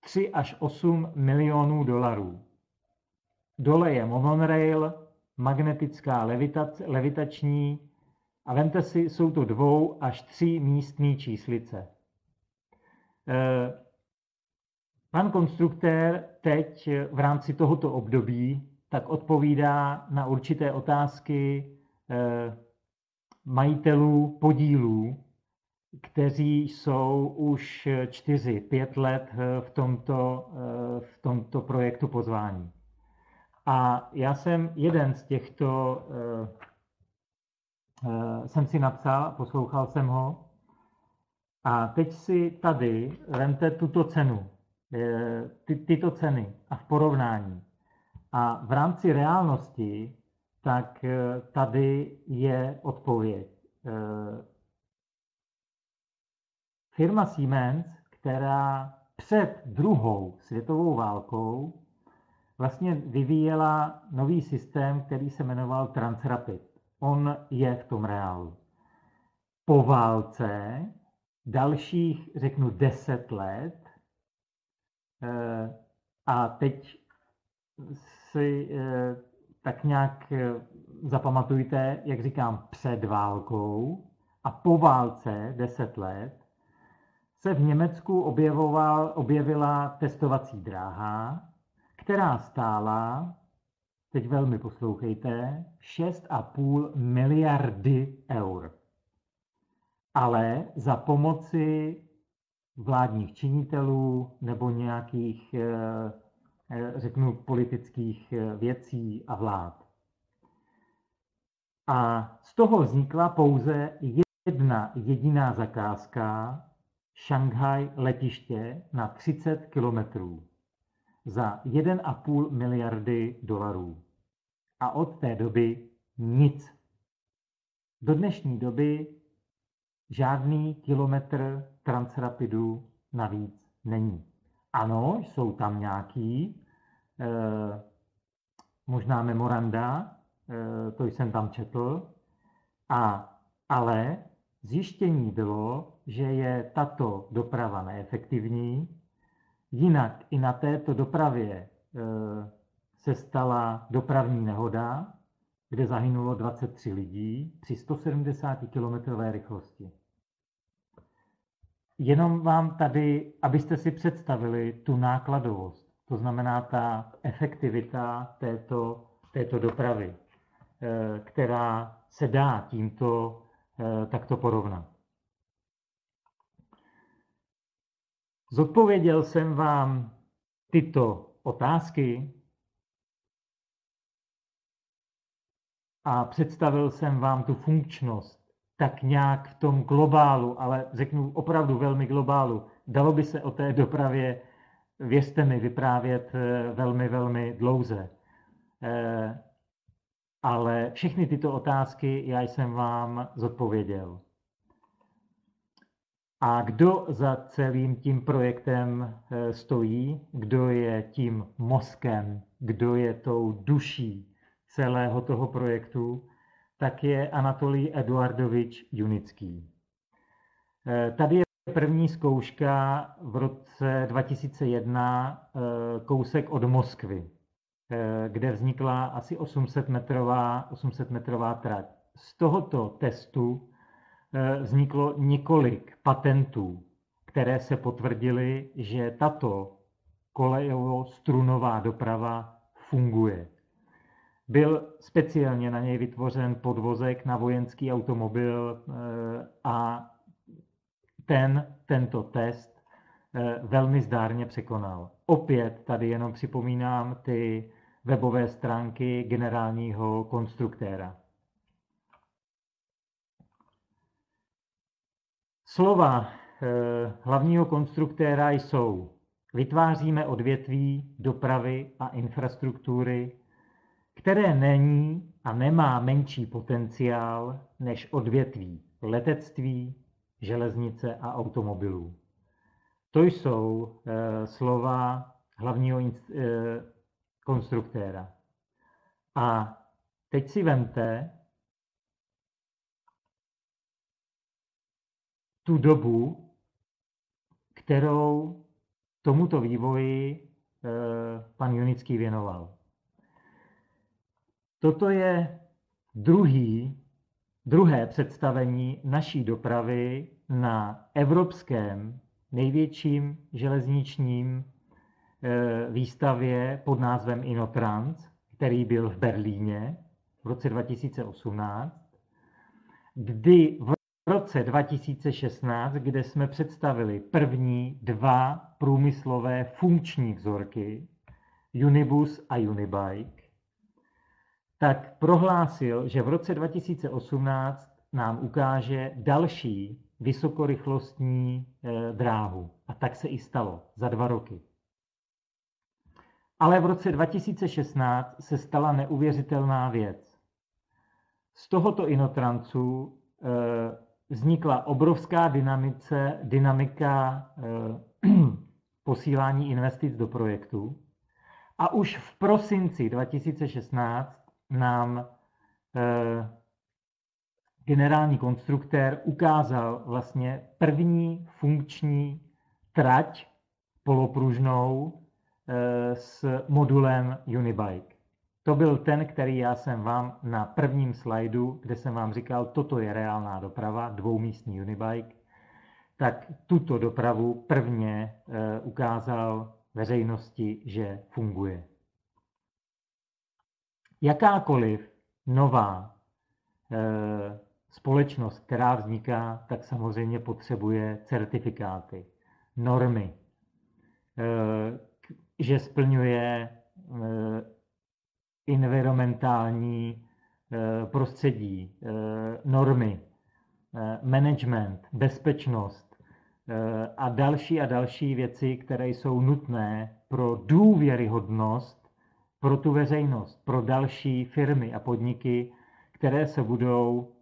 3 až 8 milionů dolarů. Dole je monorail, magnetická levitac, levitační a vemte si, jsou to dvou až tři místní číslice. Eh, pan konstruktér teď v rámci tohoto období tak odpovídá na určité otázky eh, majitelů podílů, kteří jsou už 4-5 let eh, v tomto, v tomto projektu pozvání. A já jsem jeden z těchto Eh, jsem si napsal, poslouchal jsem ho. A teď si tady vemte tuto cenu, eh, ty, tyto ceny a v porovnání. A v rámci reálnosti, tak eh, tady je odpověď. Firma Siemens, která před druhou světovou válkou vlastně vyvíjela nový systém, který se jmenoval Transrapid. On je v tom reálu. Po válce dalších, řeknu, deset let eh, a teď si eh, tak nějak eh, zapamatujte, jak říkám, před válkou a po válce deset let se v Německu objevoval, objevila testovací dráha, která stála, teď velmi poslouchejte, 6,5 miliardy eur. Ale za pomoci vládních činitelů nebo nějakých, eh, řeknu, politických eh, věcí a vlád. A z toho vznikla pouze jedna jediná zakázka Šanghaj letiště na 30 kilometrů za 1,5 miliardy dolarů. A od té doby nic. Do dnešní doby žádný kilometr Transrapidu navíc není. Ano, jsou tam nějaký, eh, možná memoranda, eh, to jsem tam četl, a, ale zjištění bylo, že je tato doprava neefektivní, jinak i na této dopravě eh, se stala dopravní nehoda, kde zahynulo 23 lidí při 170 km rychlosti. Jenom vám tady, abyste si představili tu nákladovost, to znamená ta efektivita této, této dopravy, eh, která se dá tímto eh, takto porovnat. Zodpověděl jsem vám tyto otázky a představil jsem vám tu funkčnost tak nějak v tom globálu, ale řeknu opravdu velmi globálu, dalo by se o té dopravě, věřte mi, vyprávět eh, velmi, velmi dlouze. Eh, ale všechny tyto otázky já jsem vám zodpověděl. A kdo za celým tím projektem eh, stojí, kdo je tím mozkem, kdo je tou duší celého toho projektu, tak je Anatolij Eduardovič Junický. Tady je první zkouška v roce 2001 eh, kousek od Moskvy, eh, kde vznikla asi 800 metrová, 800 metrová trať. Z tohoto testu vzniklo několik patentů, které se potvrdily, že tato kolejovo-strunová doprava funguje. Byl speciálně na něj vytvořen podvozek na vojenský automobil eh, a ten tento test eh, velmi zdárně překonal. Opět tady jenom připomínám ty webové stránky generálního konstruktéra. Slova eh, hlavního konstruktéra jsou vytváříme odvětví dopravy a infrastruktury které není a nemá menší potenciál než odvětví letectví, železnice a automobilů. To jsou e, slova hlavního e, konstruktéra. A teď si vemte tu dobu, kterou tomuto vývoji e, pan Junický věnoval. Toto je druhý, druhé představení naší dopravy na evropském největším železničním eh, výstavě pod názvem Inotrans, který byl v Berlíně v roce 2018, kdy v roce 2016, kde jsme představili první dva průmyslové funkční vzorky, Unibus a Unibike, tak prohlásil, že v roce 2018 nám ukáže další vysokorychlostní eh, dráhu. A tak se i stalo za dva roky. Ale v roce 2016 se stala neuvěřitelná věc. Z tohoto inotrancu eh, vznikla obrovská dynamice, dynamika eh, posílání investic do projektu A už v prosinci 2016 nám generální konstruktér ukázal vlastně první funkční trať polopružnou eh, s modulem Unibike. To byl ten, který já jsem vám na prvním slajdu, kde jsem vám říkal, toto je reálná doprava, dvoumístní Unibike, tak tuto dopravu prvně eh, ukázal veřejnosti, že funguje. Jakákoliv nová eh, společnost, která vzniká, tak samozřejmě potřebuje certifikáty, normy, eh, že splňuje environmentální prostředí, normy, management, bezpečnost, Eh, a další a další věci, které jsou nutné pro důvěryhodnost pro tu veřejnost, pro další firmy a podniky, které se budou eh,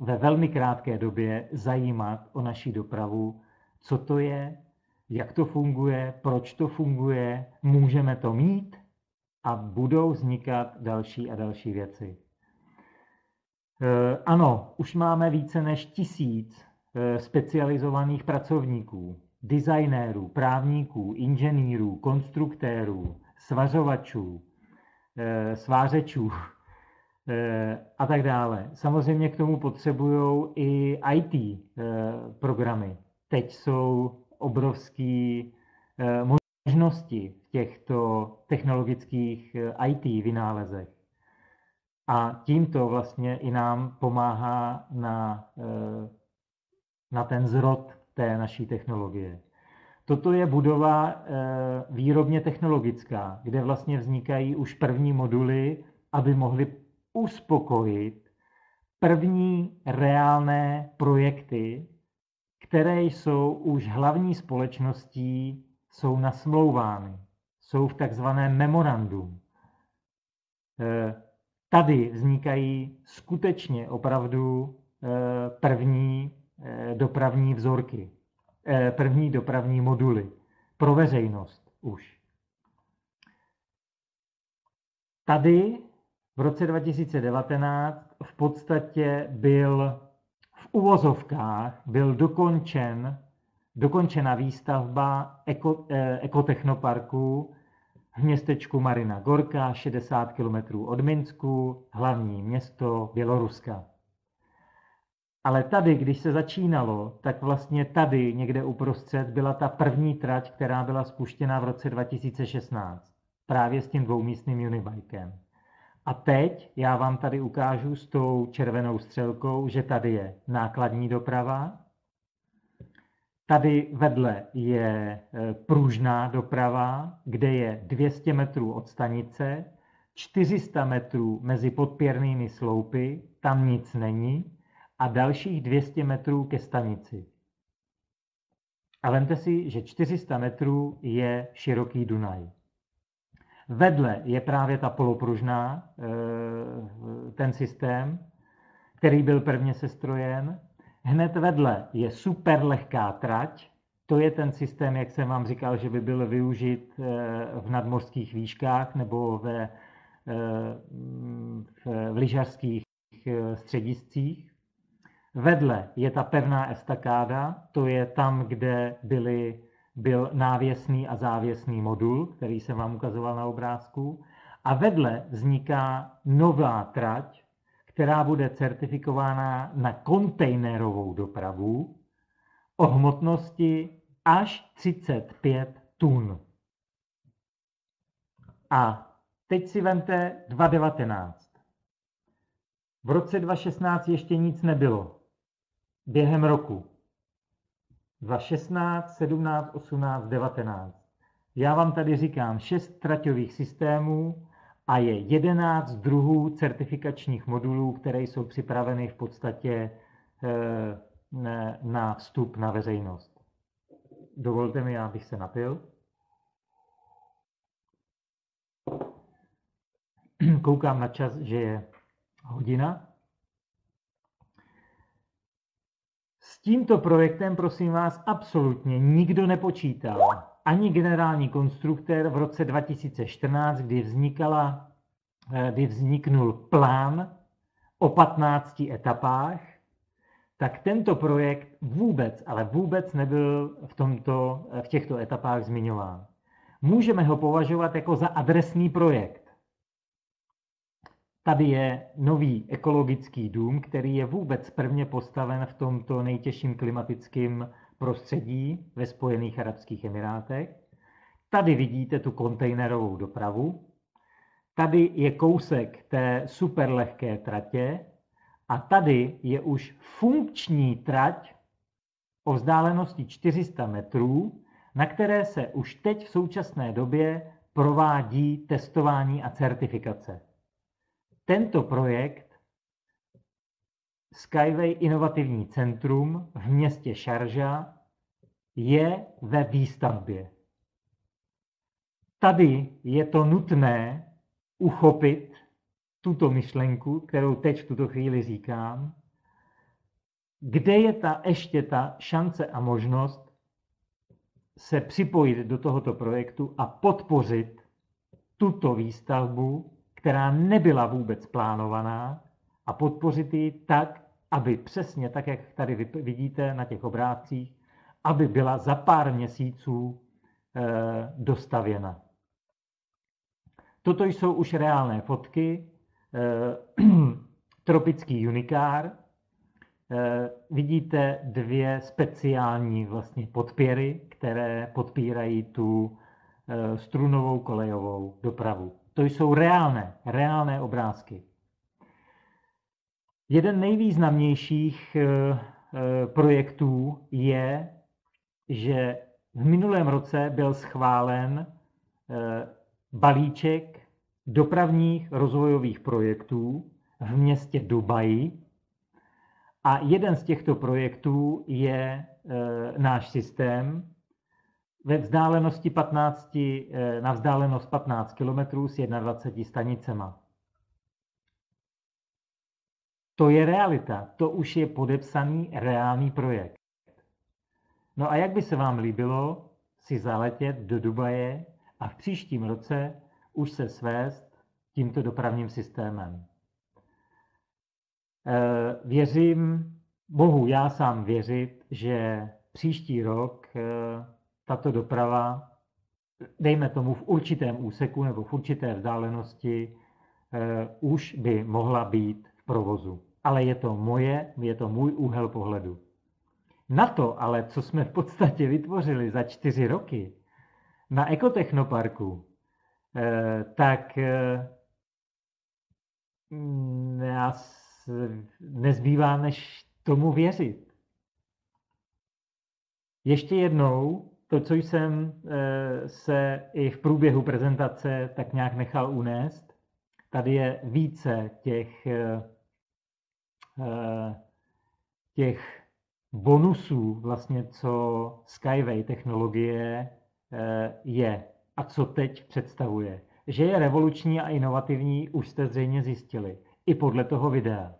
ve velmi krátké době zajímat o naší dopravu, co to je, jak to funguje, proč to funguje, můžeme to mít? A budou vznikat další a další věci. Eh, ano, už máme více než tisíc Eh, specializovaných pracovníků, designérů, právníků, inženýrů, konstruktérů, svařovačů, eh, svářečů. eh, a tak dále. Samozřejmě k tomu potřebují i IT programy. Teď jsou obrovské možnosti v těchto technologických IT vynálezech. A tímto vlastně i nám pomáhá na na ten zrod té naší technologie. Toto je budova eh, výrobně technologická, kde vlastně vznikají už první moduly, aby mohly uspokojit první reálné projekty, které jsou už hlavní společností, jsou nasmlouvány, jsou v takzvaném memorandum. Eh, tady vznikají skutečně opravdu eh, první Eh, dopravní vzorky, první dopravní moduly pro veřejnost už. Tady v roce 2019 v podstatě byl v uvozovkách byl dokončen, dokončena výstavba eko, eh, ekotechnoparku v městečku Marina Gorka, 60 km od Minsku, hlavní město Běloruska. Ale tady, když se začínalo, tak vlastně tady někde uprostřed byla ta první trať, která byla spuštěna v roce 2016. Právě s tím dvoumístným unibikem. A teď já vám tady ukážu s tou červenou střelkou, že tady je nákladní doprava, Tady vedle je e, pružná doprava, kde je 200 metrů od stanice, 400 metrů mezi podpěrnými sloupy, tam nic není, a dalších 200 metrů ke stanici. A vemte si, že 400 metrů je široký Dunaj. Vedle je právě ta polopružná, eh, ten systém, který byl prvně sestrojen. Hned vedle je super lehká trať, to je ten systém, jak jsem vám říkal, že by byl využit eh, v nadmořských výškách nebo ve, eh, v lyžařských střediscích. Vedle je ta pevná estakáda, to je tam, kde byly, byl návěsný a závěsný modul, který jsem vám ukazoval na obrázku. A vedle vzniká nová trať, která bude certifikována na kontejnerovou dopravu o hmotnosti až 35 tun. A teď si vemte 2019. V roce 2016 ještě nic nebylo během roku. 2016, 17, 18, 19. Já vám tady říkám 6 traťových systémů a je 11 druhů certifikačních modulů, které jsou připraveny v podstatě eh, na vstup na veřejnost. Dovolte mi, abych se napil. Koukám na čas, že je hodina. S tímto projektem, prosím vás, absolutně nikdo nepočítal. ani generální konstruktér v roce 2014, kdy, vznikala, eh, kdy vzniknul plán o 15 etapách, tak tento projekt vůbec, ale vůbec nebyl v, tomto, v těchto etapách zmiňován. Můžeme ho považovat jako za adresný projekt. Tady je nový ekologický dům, který je vůbec prvně postaven v tomto nejtěžším klimatickém prostředí ve Spojených Arabských Emirátech. Tady vidíte tu kontejnerovou dopravu. Tady je kousek té superlehké tratě a tady je už funkční trať o vzdálenosti 400 metrů, na které se už teď v současné době provádí testování a certifikace. Tento projekt Skyway Inovativní centrum v městě Šarža je ve výstavbě. Tady je to nutné uchopit tuto myšlenku, kterou teď v tuto chvíli říkám, kde je ta ještě ta šance a možnost se připojit do tohoto projektu a podpořit tuto výstavbu, která nebyla vůbec plánovaná, a podpořit ji tak, aby přesně tak, jak tady vidíte na těch obrázcích, aby byla za pár měsíců eh, dostavěna. Toto jsou už reálné fotky. Eh, tropický unikár. Eh, vidíte dvě speciální vlastně podpěry, které podpírají tu strunovou kolejovou dopravu. To jsou reálné, reálné obrázky. Jeden nejvýznamnějších projektů je že v minulém roce byl schválen eh, balíček dopravních rozvojových projektů v městě Dubaji. A jeden z těchto projektů je eh, náš systém ve vzdálenosti 15, eh, na vzdálenost 15 km s 21 stanicema. To je realita, to už je podepsaný reálný projekt. No a jak by se vám líbilo si zaletět do Dubaje a v příštím roce už se svést tímto dopravním systémem? Eh, věřím, mohu já sám věřit, že příští rok eh, tato doprava, dejme tomu v určitém úseku nebo v určité vzdálenosti, eh, už by mohla být v provozu. Ale je to moje, je to můj úhel pohledu. Na to ale, co jsme v podstatě vytvořili za čtyři roky na ekotechnoparku, eh, tak eh, nás nezbývá, než tomu věřit. Ještě jednou, to, co jsem eh, se i v průběhu prezentace tak nějak nechal unést, tady je více těch, těch bonusů, vlastně, co Skyway technologie eh, je a co teď představuje. Že je revoluční a inovativní, už jste zřejmě zjistili. I podle toho videa.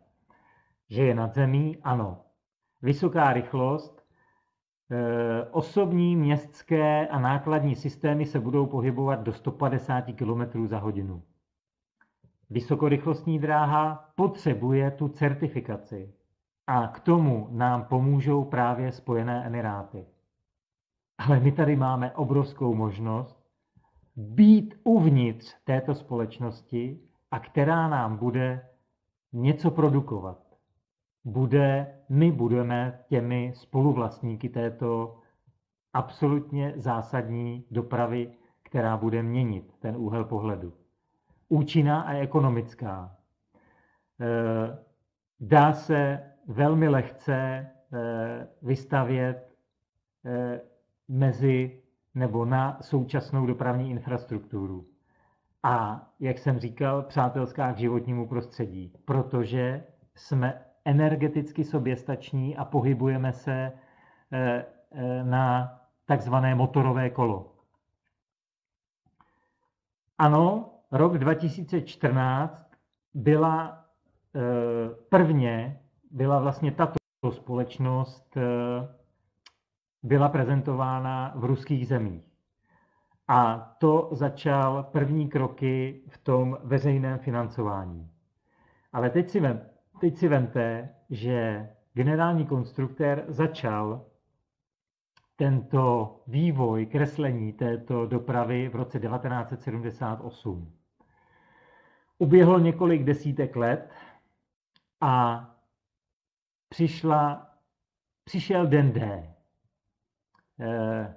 Že je nad zemí, ano. Vysoká rychlost, eh, osobní, městské a nákladní systémy se budou pohybovat do 150 km za hodinu. Vysokorychlostní dráha potřebuje tu certifikaci. A k tomu nám pomůžou právě Spojené Emiráty. Ale my tady máme obrovskou možnost být uvnitř této společnosti a která nám bude něco produkovat. Bude, my budeme těmi spoluvlastníky této absolutně zásadní dopravy, která bude měnit ten úhel pohledu. Účinná a ekonomická. Eh, dá se velmi lehce eh, vystavět eh, mezi nebo na současnou dopravní infrastrukturu. A, jak jsem říkal, přátelská k životnímu prostředí, protože jsme energeticky soběstační a pohybujeme se eh, na takzvané motorové kolo. Ano, rok 2014 byla prvně byla vlastně tato společnost eh, byla prezentována v ruských zemích. A to začal první kroky v tom veřejném financování. Ale teď si, vem, teď si vemte, že generální konstruktér začal tento vývoj kreslení této dopravy v roce 1978. Uběhlo několik desítek let a přišla, přišel den D. Eh,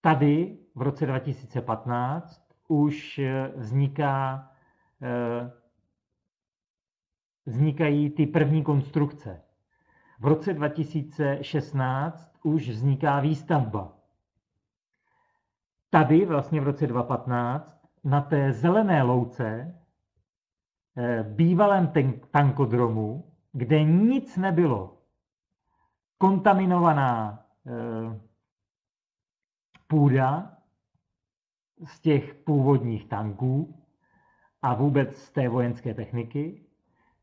tady v roce 2015 už vzniká, eh, vznikají ty první konstrukce. V roce 2016 už vzniká výstavba. Tady vlastně v roce 2015 na té zelené louce, eh, bývalém tankodromu, kde nic nebylo, kontaminovaná eh, půda z těch původních tanků a vůbec z té vojenské techniky,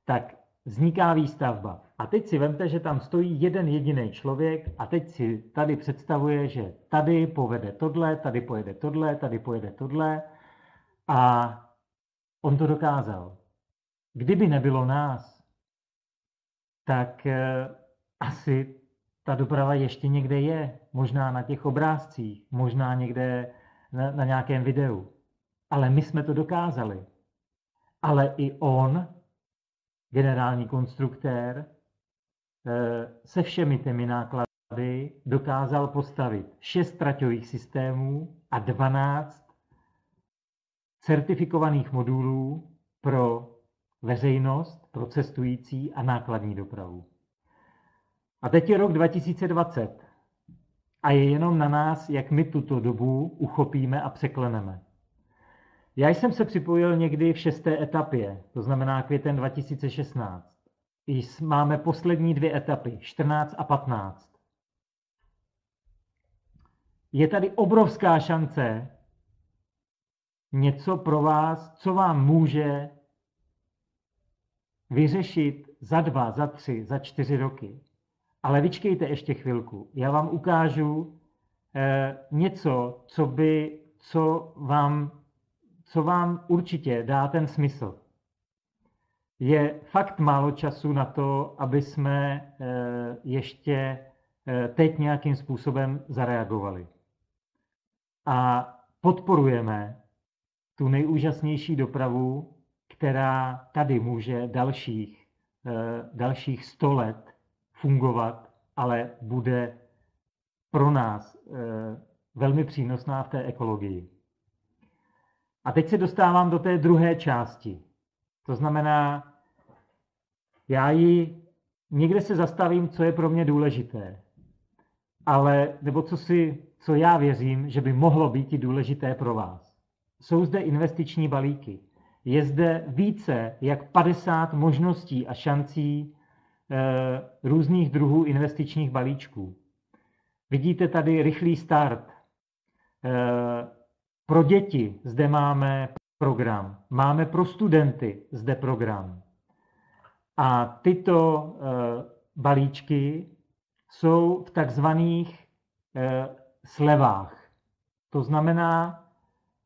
tak vzniká výstavba. A teď si vemte, že tam stojí jeden jediný člověk a teď si tady představuje, že tady povede tohle, tady pojede tohle, tady pojede tohle a on to dokázal. Kdyby nebylo nás, tak eh, asi ta doprava ještě někde je. Možná na těch obrázcích, možná někde na, na nějakém videu. Ale my jsme to dokázali. Ale i on, generální konstruktér, eh, se všemi těmi náklady dokázal postavit šest traťových systémů a 12 certifikovaných modulů pro veřejnost, pro cestující a nákladní dopravu. A teď je rok 2020 a je jenom na nás, jak my tuto dobu uchopíme a překleneme. Já jsem se připojil někdy v šesté etapě, to znamená květen 2016. I máme poslední dvě etapy, 14 a 15. Je tady obrovská šance něco pro vás, co vám může vyřešit za dva, za tři, za čtyři roky. Ale vyčkejte ještě chvilku. Já vám ukážu eh, něco, co, by, co, vám, co vám určitě dá ten smysl. Je fakt málo času na to, aby jsme eh, ještě eh, teď nějakým způsobem zareagovali. A podporujeme tu nejúžasnější dopravu, která tady může dalších, eh, dalších 100 let fungovat, ale bude pro nás velmi přínosná v té ekologii. A teď se dostávám do té druhé části. To znamená, já ji někde se zastavím, co je pro mě důležité. Ale, nebo co, si, co já věřím, že by mohlo být i důležité pro vás. Jsou zde investiční balíky. Je zde více jak 50 možností a šancí Eh, různých druhů investičních balíčků. Vidíte tady rychlý start. Eh, pro děti zde máme program. Máme pro studenty zde program. A tyto eh, balíčky jsou v takzvaných slevách. To znamená,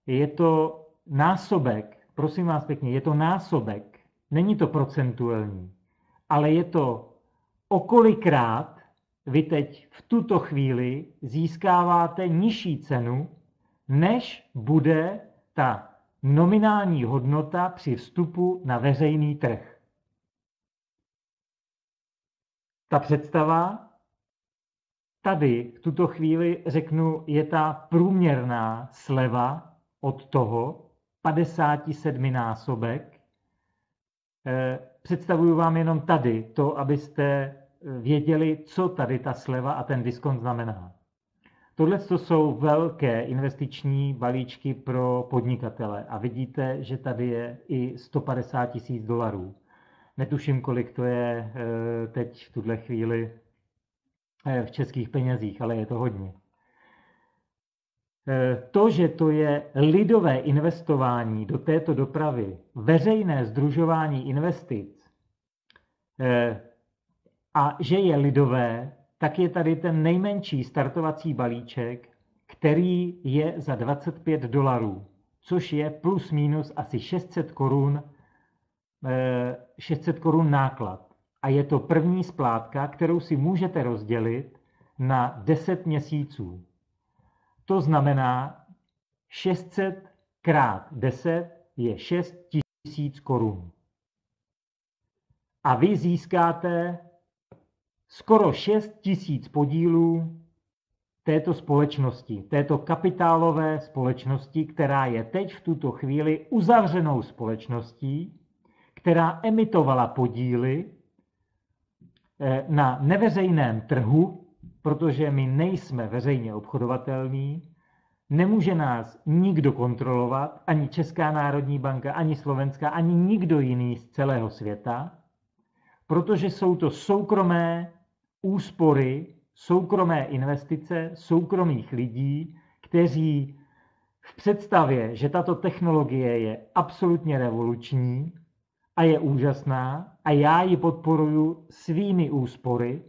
je to násobek, prosím vás pěkně, je to násobek, není to procentuální ale je to okolikrát vy teď v tuto chvíli získáváte nižší cenu, než bude ta nominální hodnota při vstupu na veřejný trh. Ta představa tady v tuto chvíli řeknu, je ta průměrná sleva od toho 57 násobek, eh, představuju vám jenom tady to, abyste eh, věděli, co tady ta sleva a ten diskont znamená. Tohle to jsou velké investiční balíčky pro podnikatele a vidíte, že tady je i 150 tisíc dolarů. Netuším, kolik to je eh, teď v tuhle chvíli eh, v českých penězích, ale je to hodně. Eh, to, že to je lidové investování do této dopravy, veřejné združování investic a že je lidové, tak je tady ten nejmenší startovací balíček, který je za 25 dolarů, což je plus minus asi 600 korun, 600 korun náklad. A je to první splátka, kterou si můžete rozdělit na 10 měsíců. To znamená 600 krát 10 je 6 tisíc korun. A vy získáte skoro 6 tisíc podílů této společnosti, této kapitálové společnosti, která je teď v tuto chvíli uzavřenou společností, která emitovala podíly eh, na neveřejném trhu, protože my nejsme veřejně obchodovatelní, nemůže nás nikdo kontrolovat, ani Česká národní banka, ani Slovenská, ani nikdo jiný z celého světa, protože jsou to soukromé úspory, soukromé investice soukromých lidí, kteří v představě, že tato technologie je absolutně revoluční a je úžasná a já ji podporuji svými úspory,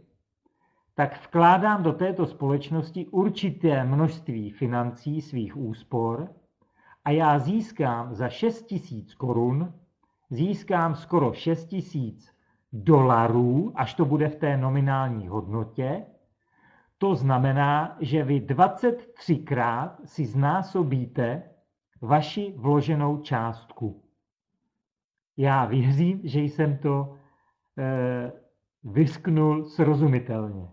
tak vkládám do této společnosti určité množství financí svých úspor a já získám za 6 tisíc korun, získám skoro 6 tisíc dolarů, až to bude v té nominální hodnotě. To znamená, že vy 23krát si znásobíte vaši vloženou částku. Já věřím, že jsem to e, vysknul srozumitelně.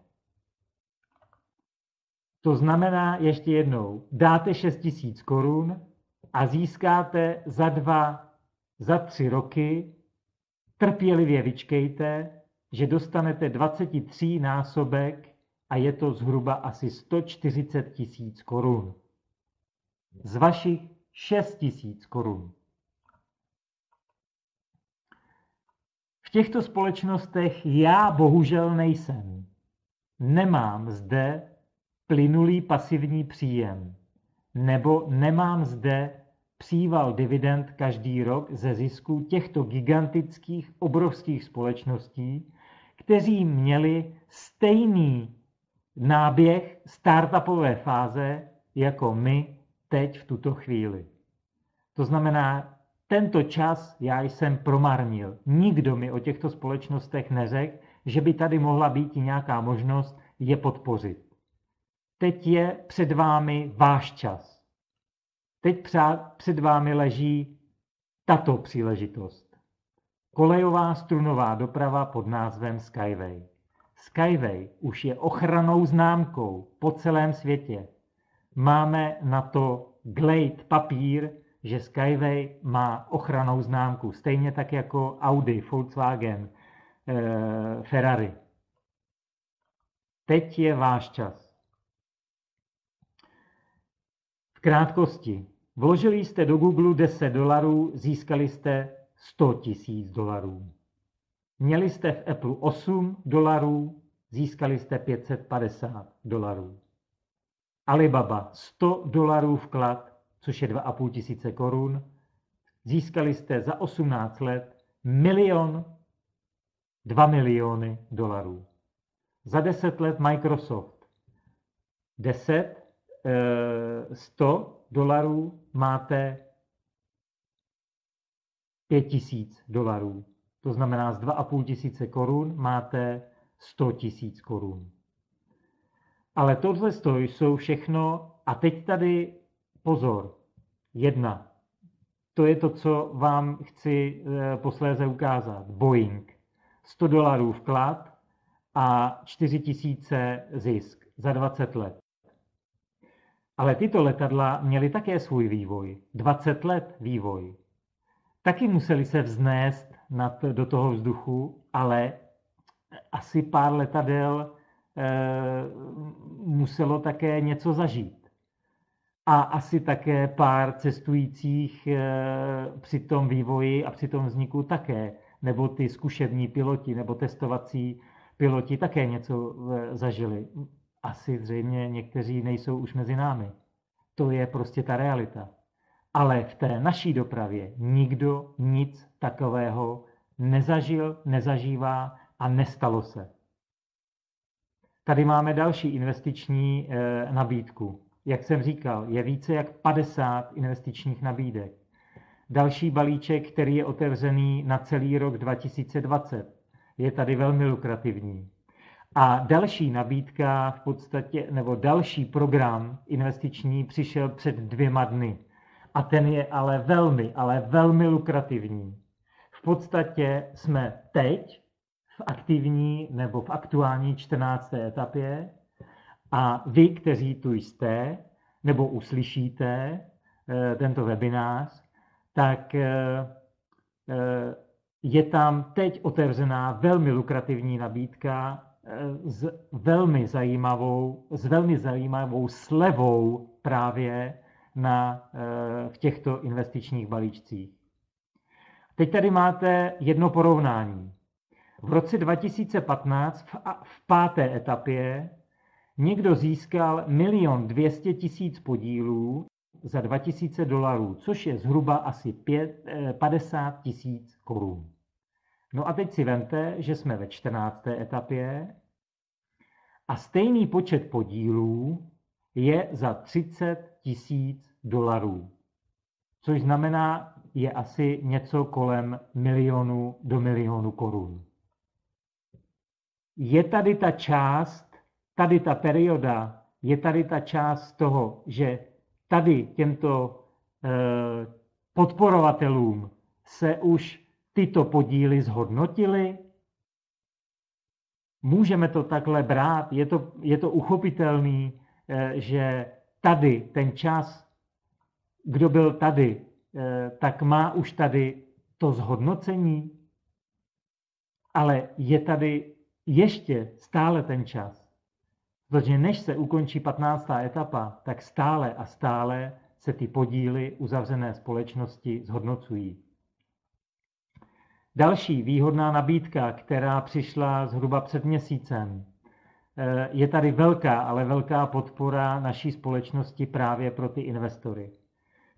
To znamená, ještě jednou, dáte 6 tisíc korun a získáte za dva, za tři roky, trpělivě vyčkejte, že dostanete 23 násobek a je to zhruba asi 140 tisíc korun. Z vašich 6 tisíc korun. V těchto společnostech já bohužel nejsem. Nemám zde plynulý pasivní příjem, nebo nemám zde příval dividend každý rok ze zisku těchto gigantických, obrovských společností, kteří měli stejný náběh startupové fáze jako my teď v tuto chvíli. To znamená, tento čas já jsem promarnil. Nikdo mi o těchto společnostech neřekl, že by tady mohla být nějaká možnost je podpořit. Teď je před vámi váš čas. Teď před vámi leží tato příležitost. Kolejová strunová doprava pod názvem Skyway. Skyway už je ochranou známkou po celém světě. Máme na to Glade papír, že Skyway má ochranou známku, stejně tak jako Audi, Volkswagen, eh, Ferrari. Teď je váš čas. Krátkosti, vložili jste do Google 10 dolarů, získali jste 100 tisíc dolarů. Měli jste v Apple 8 dolarů, získali jste 550 dolarů. Alibaba 100 dolarů vklad, což je 2,5 tisíce korun, získali jste za 18 let milion, 2 miliony dolarů. Za 10 let Microsoft 10 100 eh, dolarů máte 5000 dolarů. To znamená, z 2,5 tisíce korun máte 100 tisíc korun. Ale tohle jsou všechno, a teď tady pozor, jedna. To je to, co vám chci eh, posléze ukázat. Boeing. 100 dolarů vklad a 4 tisíce zisk za 20 let. Ale tyto letadla měly také svůj vývoj, 20 let vývoj. Taky museli se vznést nad, do toho vzduchu, ale asi pár letadel e, muselo také něco zažít. A asi také pár cestujících e, při tom vývoji a při tom vzniku také, nebo ty zkušební piloti nebo testovací piloti také něco e, zažili asi zřejmě někteří nejsou už mezi námi. To je prostě ta realita. Ale v té naší dopravě nikdo nic takového nezažil, nezažívá a nestalo se. Tady máme další investiční e, nabídku. jak jsem říkal, je více jak 50 investičních nabídek. Další balíček, který je otevřený na celý rok 2020, je tady velmi lukrativní. A další nabídka v podstatě, nebo další program investiční přišel před dvěma dny. A ten je ale velmi, ale velmi lukrativní. V podstatě jsme teď v aktivní nebo v aktuální 14. etapě a vy, kteří tu jste, nebo uslyšíte eh, tento webinář, tak eh, eh, je tam teď otevřená velmi lukrativní nabídka s velmi zajímavou, s velmi zajímavou slevou právě na, v těchto investičních balíčcích. Teď tady máte jedno porovnání. V roce 2015 v, v páté etapě někdo získal milion 200 tisíc podílů za 2000 dolarů, což je zhruba asi 5, 50 eh, tisíc korun. No a teď si vemte, že jsme ve 14. etapě a stejný počet podílů je za 30 tisíc dolarů, což znamená, je asi něco kolem milionu do milionu korun. Je tady ta část, tady ta perioda, je tady ta část toho, že tady těmto eh, podporovatelům se už tyto podíly zhodnotily? Můžeme to takhle brát? Je to, je to uchopitelný, eh, že tady ten čas, kdo byl tady, eh, tak má už tady to zhodnocení? Ale je tady ještě stále ten čas. Protože než se ukončí 15. etapa, tak stále a stále se ty podíly uzavřené společnosti zhodnocují. Další výhodná nabídka, která přišla zhruba před měsícem, eh, je tady velká, ale velká podpora naší společnosti právě pro ty investory.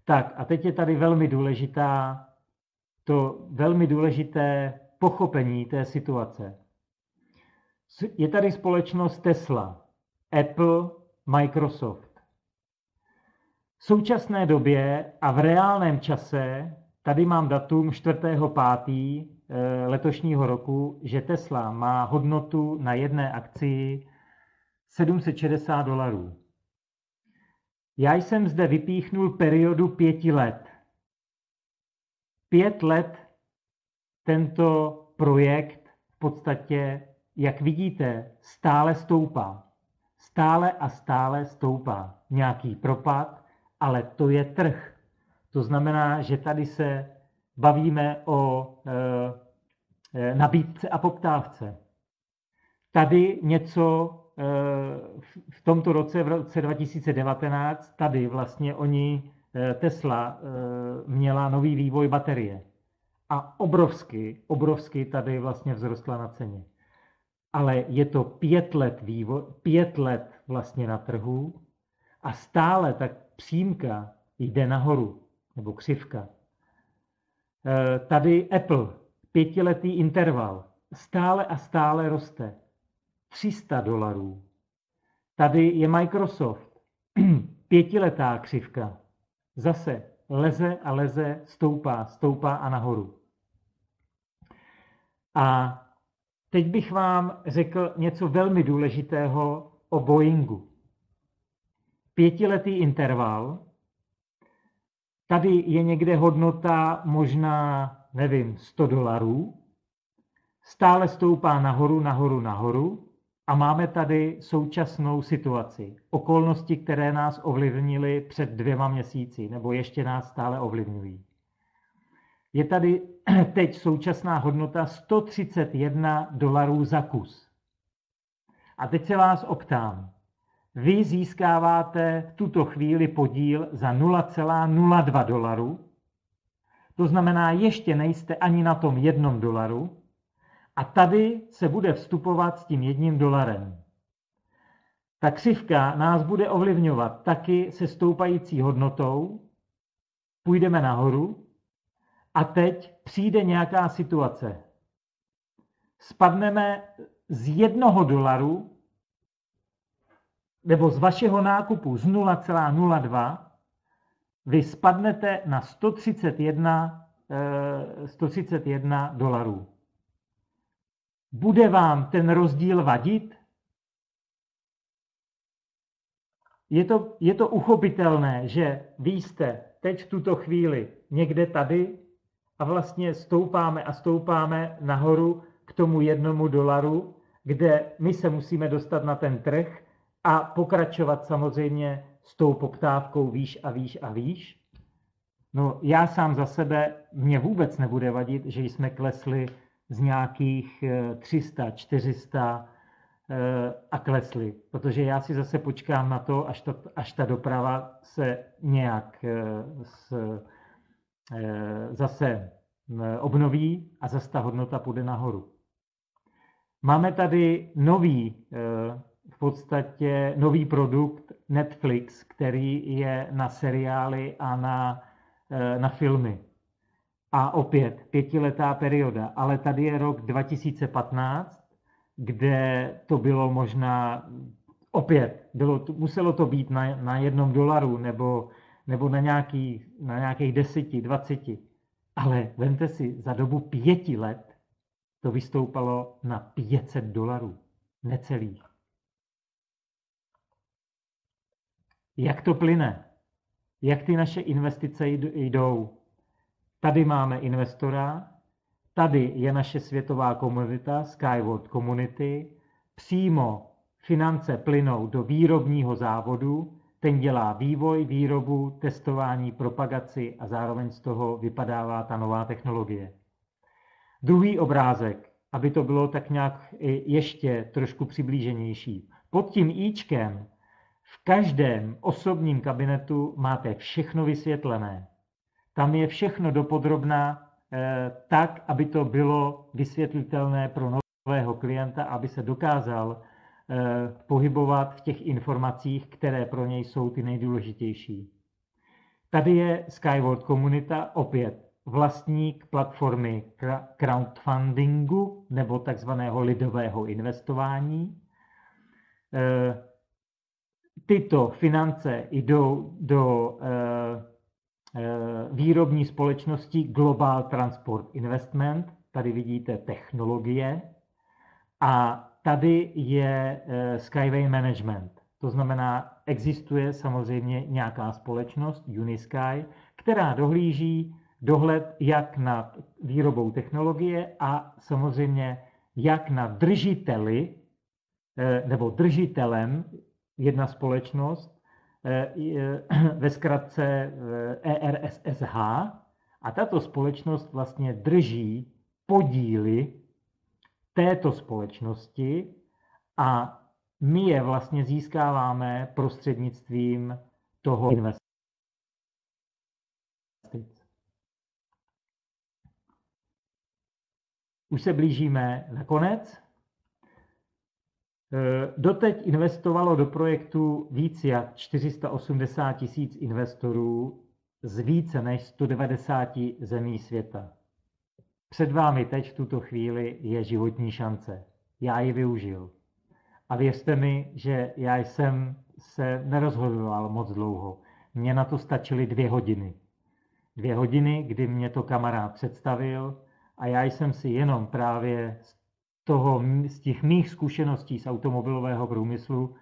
Tak a teď je tady velmi důležitá, to velmi důležité pochopení té situace. Je tady společnost Tesla, Apple, Microsoft. V současné době a v reálném čase, tady mám datum 4.5. Eh, letošního roku, že Tesla má hodnotu na jedné akci 760 dolarů. Já jsem zde vypíchnul periodu pěti let. Pět let tento projekt v podstatě jak vidíte, stále stoupá. Stále a stále stoupá. Nějaký propad, ale to je trh. To znamená, že tady se bavíme o e, nabídce a poptávce. Tady něco e, v tomto roce, v roce 2019, tady vlastně oni, e, Tesla, e, měla nový vývoj baterie. A obrovsky, obrovsky tady vlastně vzrostla na ceně ale je to pět let, vývo, pět let vlastně na trhu a stále tak přímka jde nahoru, nebo křivka. E, tady Apple, pětiletý interval, stále a stále roste. 300 dolarů. Tady je Microsoft, pětiletá křivka. Zase leze a leze, stoupá, stoupá a nahoru. A Teď bych vám řekl něco velmi důležitého o Boeingu. Pětiletý interval. Tady je někde hodnota možná, nevím, 100 dolarů. Stále stoupá nahoru, nahoru, nahoru. A máme tady současnou situaci. Okolnosti, které nás ovlivnily před dvěma měsíci, nebo ještě nás stále ovlivňují. Je tady teď současná hodnota 131 dolarů za kus. A teď se vás optám. Vy získáváte v tuto chvíli podíl za 0,02 dolaru, to znamená, ještě nejste ani na tom jednom dolaru, a tady se bude vstupovat s tím jedním dolarem. Ta křivka nás bude ovlivňovat taky se stoupající hodnotou, půjdeme nahoru a teď přijde nějaká situace. Spadneme z jednoho dolaru nebo z vašeho nákupu z 0,02 vy spadnete na 131, 131 eh, dolarů. Bude vám ten rozdíl vadit? Je to, je to uchopitelné, že vy jste teď v tuto chvíli někde tady a vlastně stoupáme a stoupáme nahoru k tomu jednomu dolaru, kde my se musíme dostat na ten trh a pokračovat samozřejmě s tou poptávkou výš a výš a výš. No já sám za sebe, mě vůbec nebude vadit, že jsme klesli z nějakých 300, eh, 400 eh, a klesli, protože já si zase počkám na to, až ta, až ta doprava se nějak eh, s, zase obnoví a zase ta hodnota půjde nahoru. Máme tady nový, podstatě nový produkt Netflix, který je na seriály a na, na filmy. A opět pětiletá perioda, ale tady je rok 2015, kde to bylo možná opět, bylo, muselo to být na, na jednom dolaru nebo, nebo na, nějaký, na nějakých deseti, dvaceti. Ale vemte si, za dobu pěti let to vystoupalo na 500 dolarů, necelých. Jak to plyne? Jak ty naše investice jdou? Tady máme investora, tady je naše světová komunita, Skyward Community, přímo finance plynou do výrobního závodu, ten dělá vývoj, výrobu, testování, propagaci a zároveň z toho vypadává ta nová technologie. Druhý obrázek, aby to bylo tak nějak ještě trošku přiblíženější. Pod tím íčkem v každém osobním kabinetu máte všechno vysvětlené. Tam je všechno dopodrobná eh, tak, aby to bylo vysvětlitelné pro nového klienta, aby se dokázal eh, pohybovat v těch informacích, které pro něj jsou ty nejdůležitější. Tady je Skyward komunita, opět vlastník platformy crowdfundingu nebo takzvaného lidového investování. Eh, tyto finance jdou do Eh, výrobní společnosti Global Transport Investment. Tady vidíte technologie. A tady je eh, Skyway Management. To znamená, existuje samozřejmě nějaká společnost, Unisky, která dohlíží dohled jak nad výrobou technologie a samozřejmě jak na držiteli eh, nebo držitelem jedna společnost Eh, eh, ve zkratce ERSSH e a tato společnost vlastně drží podíly této společnosti a my je vlastně získáváme prostřednictvím toho investic. Už se blížíme na konec. Eh, doteď investovalo do projektu víc jak 480 tisíc investorů z více než 190 zemí světa. Před vámi teď v tuto chvíli je životní šance. Já ji využil. A věřte mi, že já jsem se nerozhodoval moc dlouho. Mně na to stačily dvě hodiny. Dvě hodiny, kdy mě to kamarád představil a já jsem si jenom právě toho, z těch mých zkušeností z automobilového průmyslu,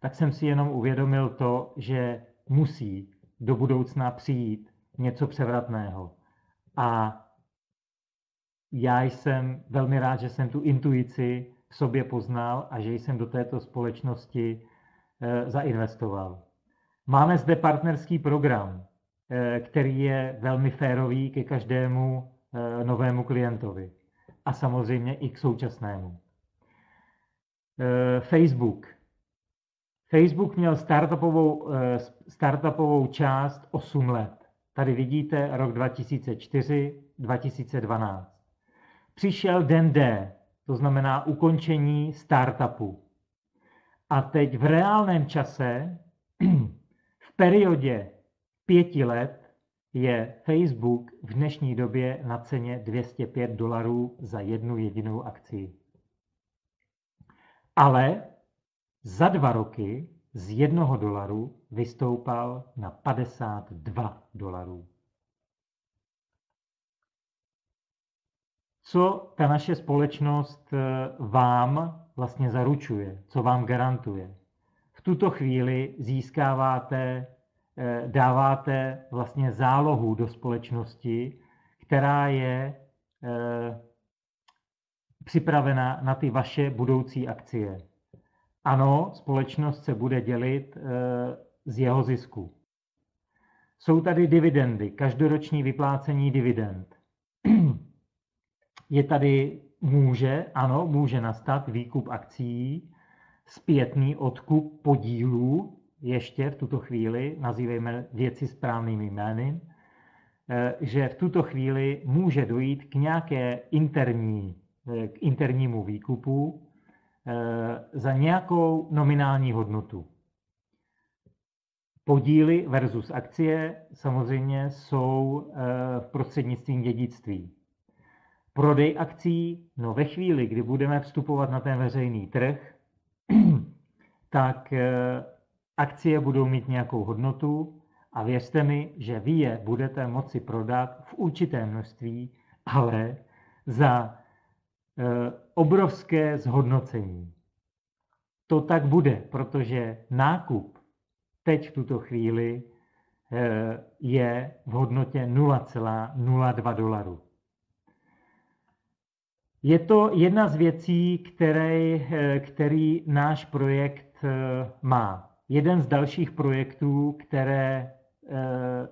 tak jsem si jenom uvědomil to, že musí do budoucna přijít něco převratného. A já jsem velmi rád, že jsem tu intuici v sobě poznal a že jsem do této společnosti e, zainvestoval. Máme zde partnerský program, e, který je velmi férový ke každému e, novému klientovi a samozřejmě i k současnému. Eh, Facebook. Facebook měl startupovou, eh, startupovou část 8 let. Tady vidíte rok 2004, 2012. Přišel den D, to znamená ukončení startupu. A teď v reálném čase, v periodě pěti let, je Facebook v dnešní době na ceně 205 dolarů za jednu jedinou akci. Ale za dva roky z jednoho dolaru vystoupal na 52 dolarů. Co ta naše společnost eh, vám vlastně zaručuje, co vám garantuje? V tuto chvíli získáváte, dáváte vlastně zálohu do společnosti, která je eh, připravena na ty vaše budoucí akcie. Ano, společnost se bude dělit z jeho zisku. Jsou tady dividendy, každoroční vyplácení dividend. Je tady, může, ano, může nastat výkup akcí, zpětný odkup podílů, ještě v tuto chvíli, nazývejme věci správnými jmény, eh, že v tuto chvíli může dojít k nějaké interní, eh, k internímu výkupu eh, za nějakou nominální hodnotu. Podíly versus akcie samozřejmě jsou v prostřednictvím dědictví. Prodej akcí, no ve chvíli, kdy budeme vstupovat na ten veřejný trh, tak akcie budou mít nějakou hodnotu a věřte mi, že vy je budete moci prodat v určité množství, ale za eh, obrovské zhodnocení. To tak bude, protože nákup teď v tuto chvíli eh, je v hodnotě 0,02 dolarů. Je to jedna z věcí, který, který náš projekt eh, má. Jeden z dalších projektů, které eh,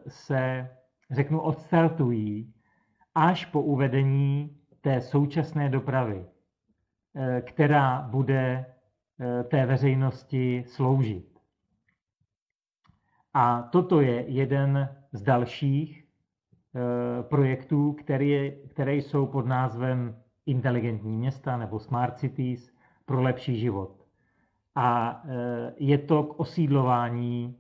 se, řeknu, odstartují až po uvedení té současné dopravy, eh, která bude té veřejnosti sloužit. A toto je jeden z dalších projektů, které, které jsou pod názvem inteligentní města nebo smart cities pro lepší život. A e, je to k osídlování,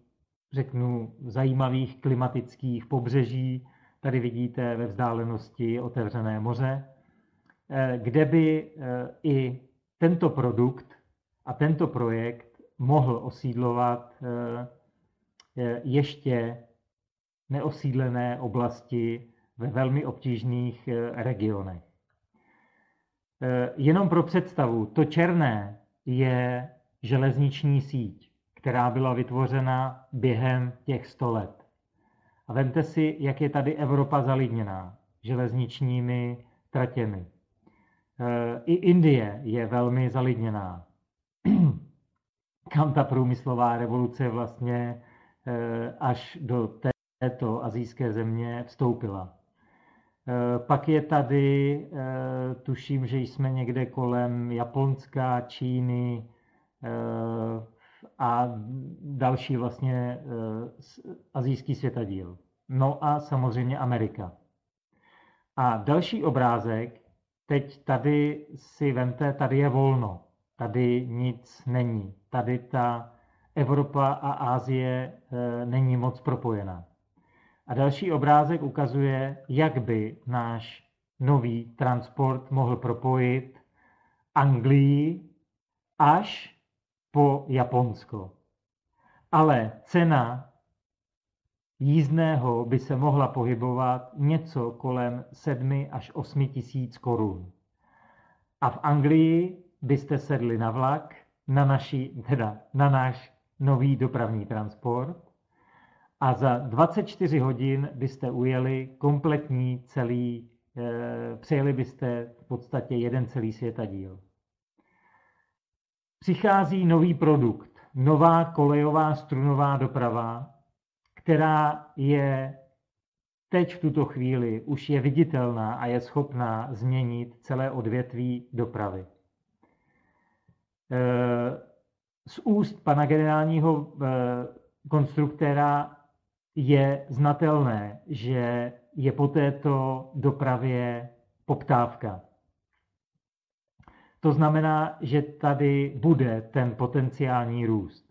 řeknu, zajímavých klimatických pobřeží. Tady vidíte ve vzdálenosti otevřené moře, e, kde by e, i tento produkt a tento projekt mohl osídlovat ještě neosídlené oblasti ve velmi obtížných regionech. Jenom pro představu, to černé je železniční síť, která byla vytvořena během těch 100 let. A vemte si, jak je tady Evropa zalidněná železničními tratěmi. Eh, I Indie je velmi zalidněná. Kam ta průmyslová revoluce vlastně eh, až do této azijské země vstoupila. Eh, pak je tady, tuším, že jsme někde kolem Japonska, Číny a další vlastně azijský světadíl. No a samozřejmě Amerika. A další obrázek, teď tady si vemte, tady je volno, tady nic není. Tady ta Evropa a Ázie není moc propojená. A další obrázek ukazuje, jak by náš nový transport mohl propojit Anglii až po Japonsko. Ale cena jízdného by se mohla pohybovat něco kolem 7 až 8 tisíc korun. A v Anglii byste sedli na vlak, na, naši, teda na náš nový dopravní transport a za 24 hodin byste ujeli kompletní celý, eh, přejeli byste v podstatě jeden celý světadíl. Přichází nový produkt, nová kolejová strunová doprava, která je teď v tuto chvíli už je viditelná a je schopná změnit celé odvětví dopravy. Eh, z úst pana generálního eh, konstruktéra je znatelné, že je po této dopravě poptávka. To znamená, že tady bude ten potenciální růst.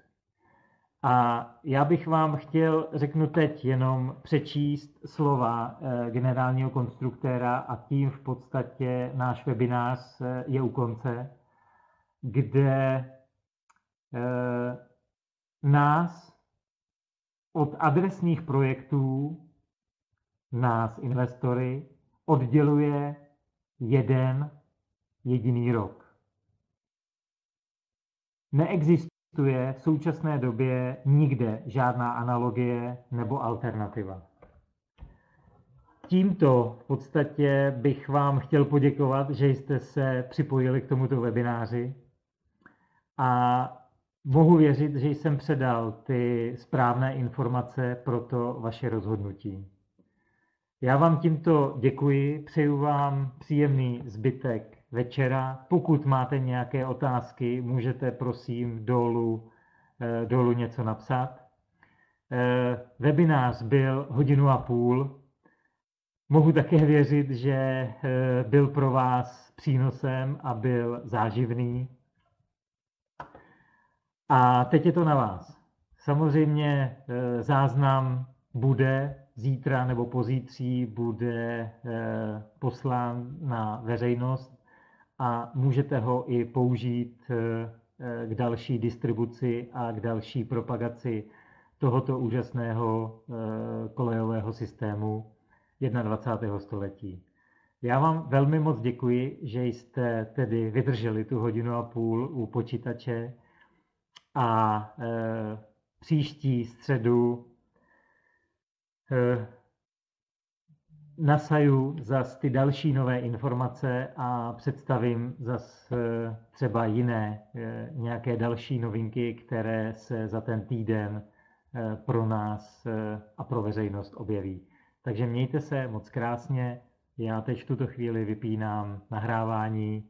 A já bych vám chtěl, řeknu teď, jenom přečíst slova eh, generálního konstruktéra a tím v podstatě náš webinář eh, je u konce, kde eh, nás od adresních projektů, nás investory, odděluje jeden jediný rok. Neexistuje v současné době nikde žádná analogie nebo alternativa. Tímto v podstatě bych vám chtěl poděkovat, že jste se připojili k tomuto webináři a mohu věřit, že jsem předal ty správné informace pro to vaše rozhodnutí. Já vám tímto děkuji, přeju vám příjemný zbytek večera. Pokud máte nějaké otázky, můžete prosím dolů, eh, dolů něco napsat. Eh, webinář byl hodinu a půl. Mohu také věřit, že eh, byl pro vás přínosem a byl záživný. A teď je to na vás. Samozřejmě záznam bude zítra nebo pozítří bude poslán na veřejnost a můžete ho i použít eh, k další distribuci a k další propagaci tohoto úžasného eh, kolejového systému 21. století. Já vám velmi moc děkuji, že jste tedy vydrželi tu hodinu a půl u počítače a e, příští středu nasaju zas ty další nové informace a představím zas eh, třeba jiné, eh, nějaké další novinky, které se za ten týden eh, pro nás a pro veřejnost objeví. Takže mějte se moc krásně. Já teď v tuto chvíli vypínám nahrávání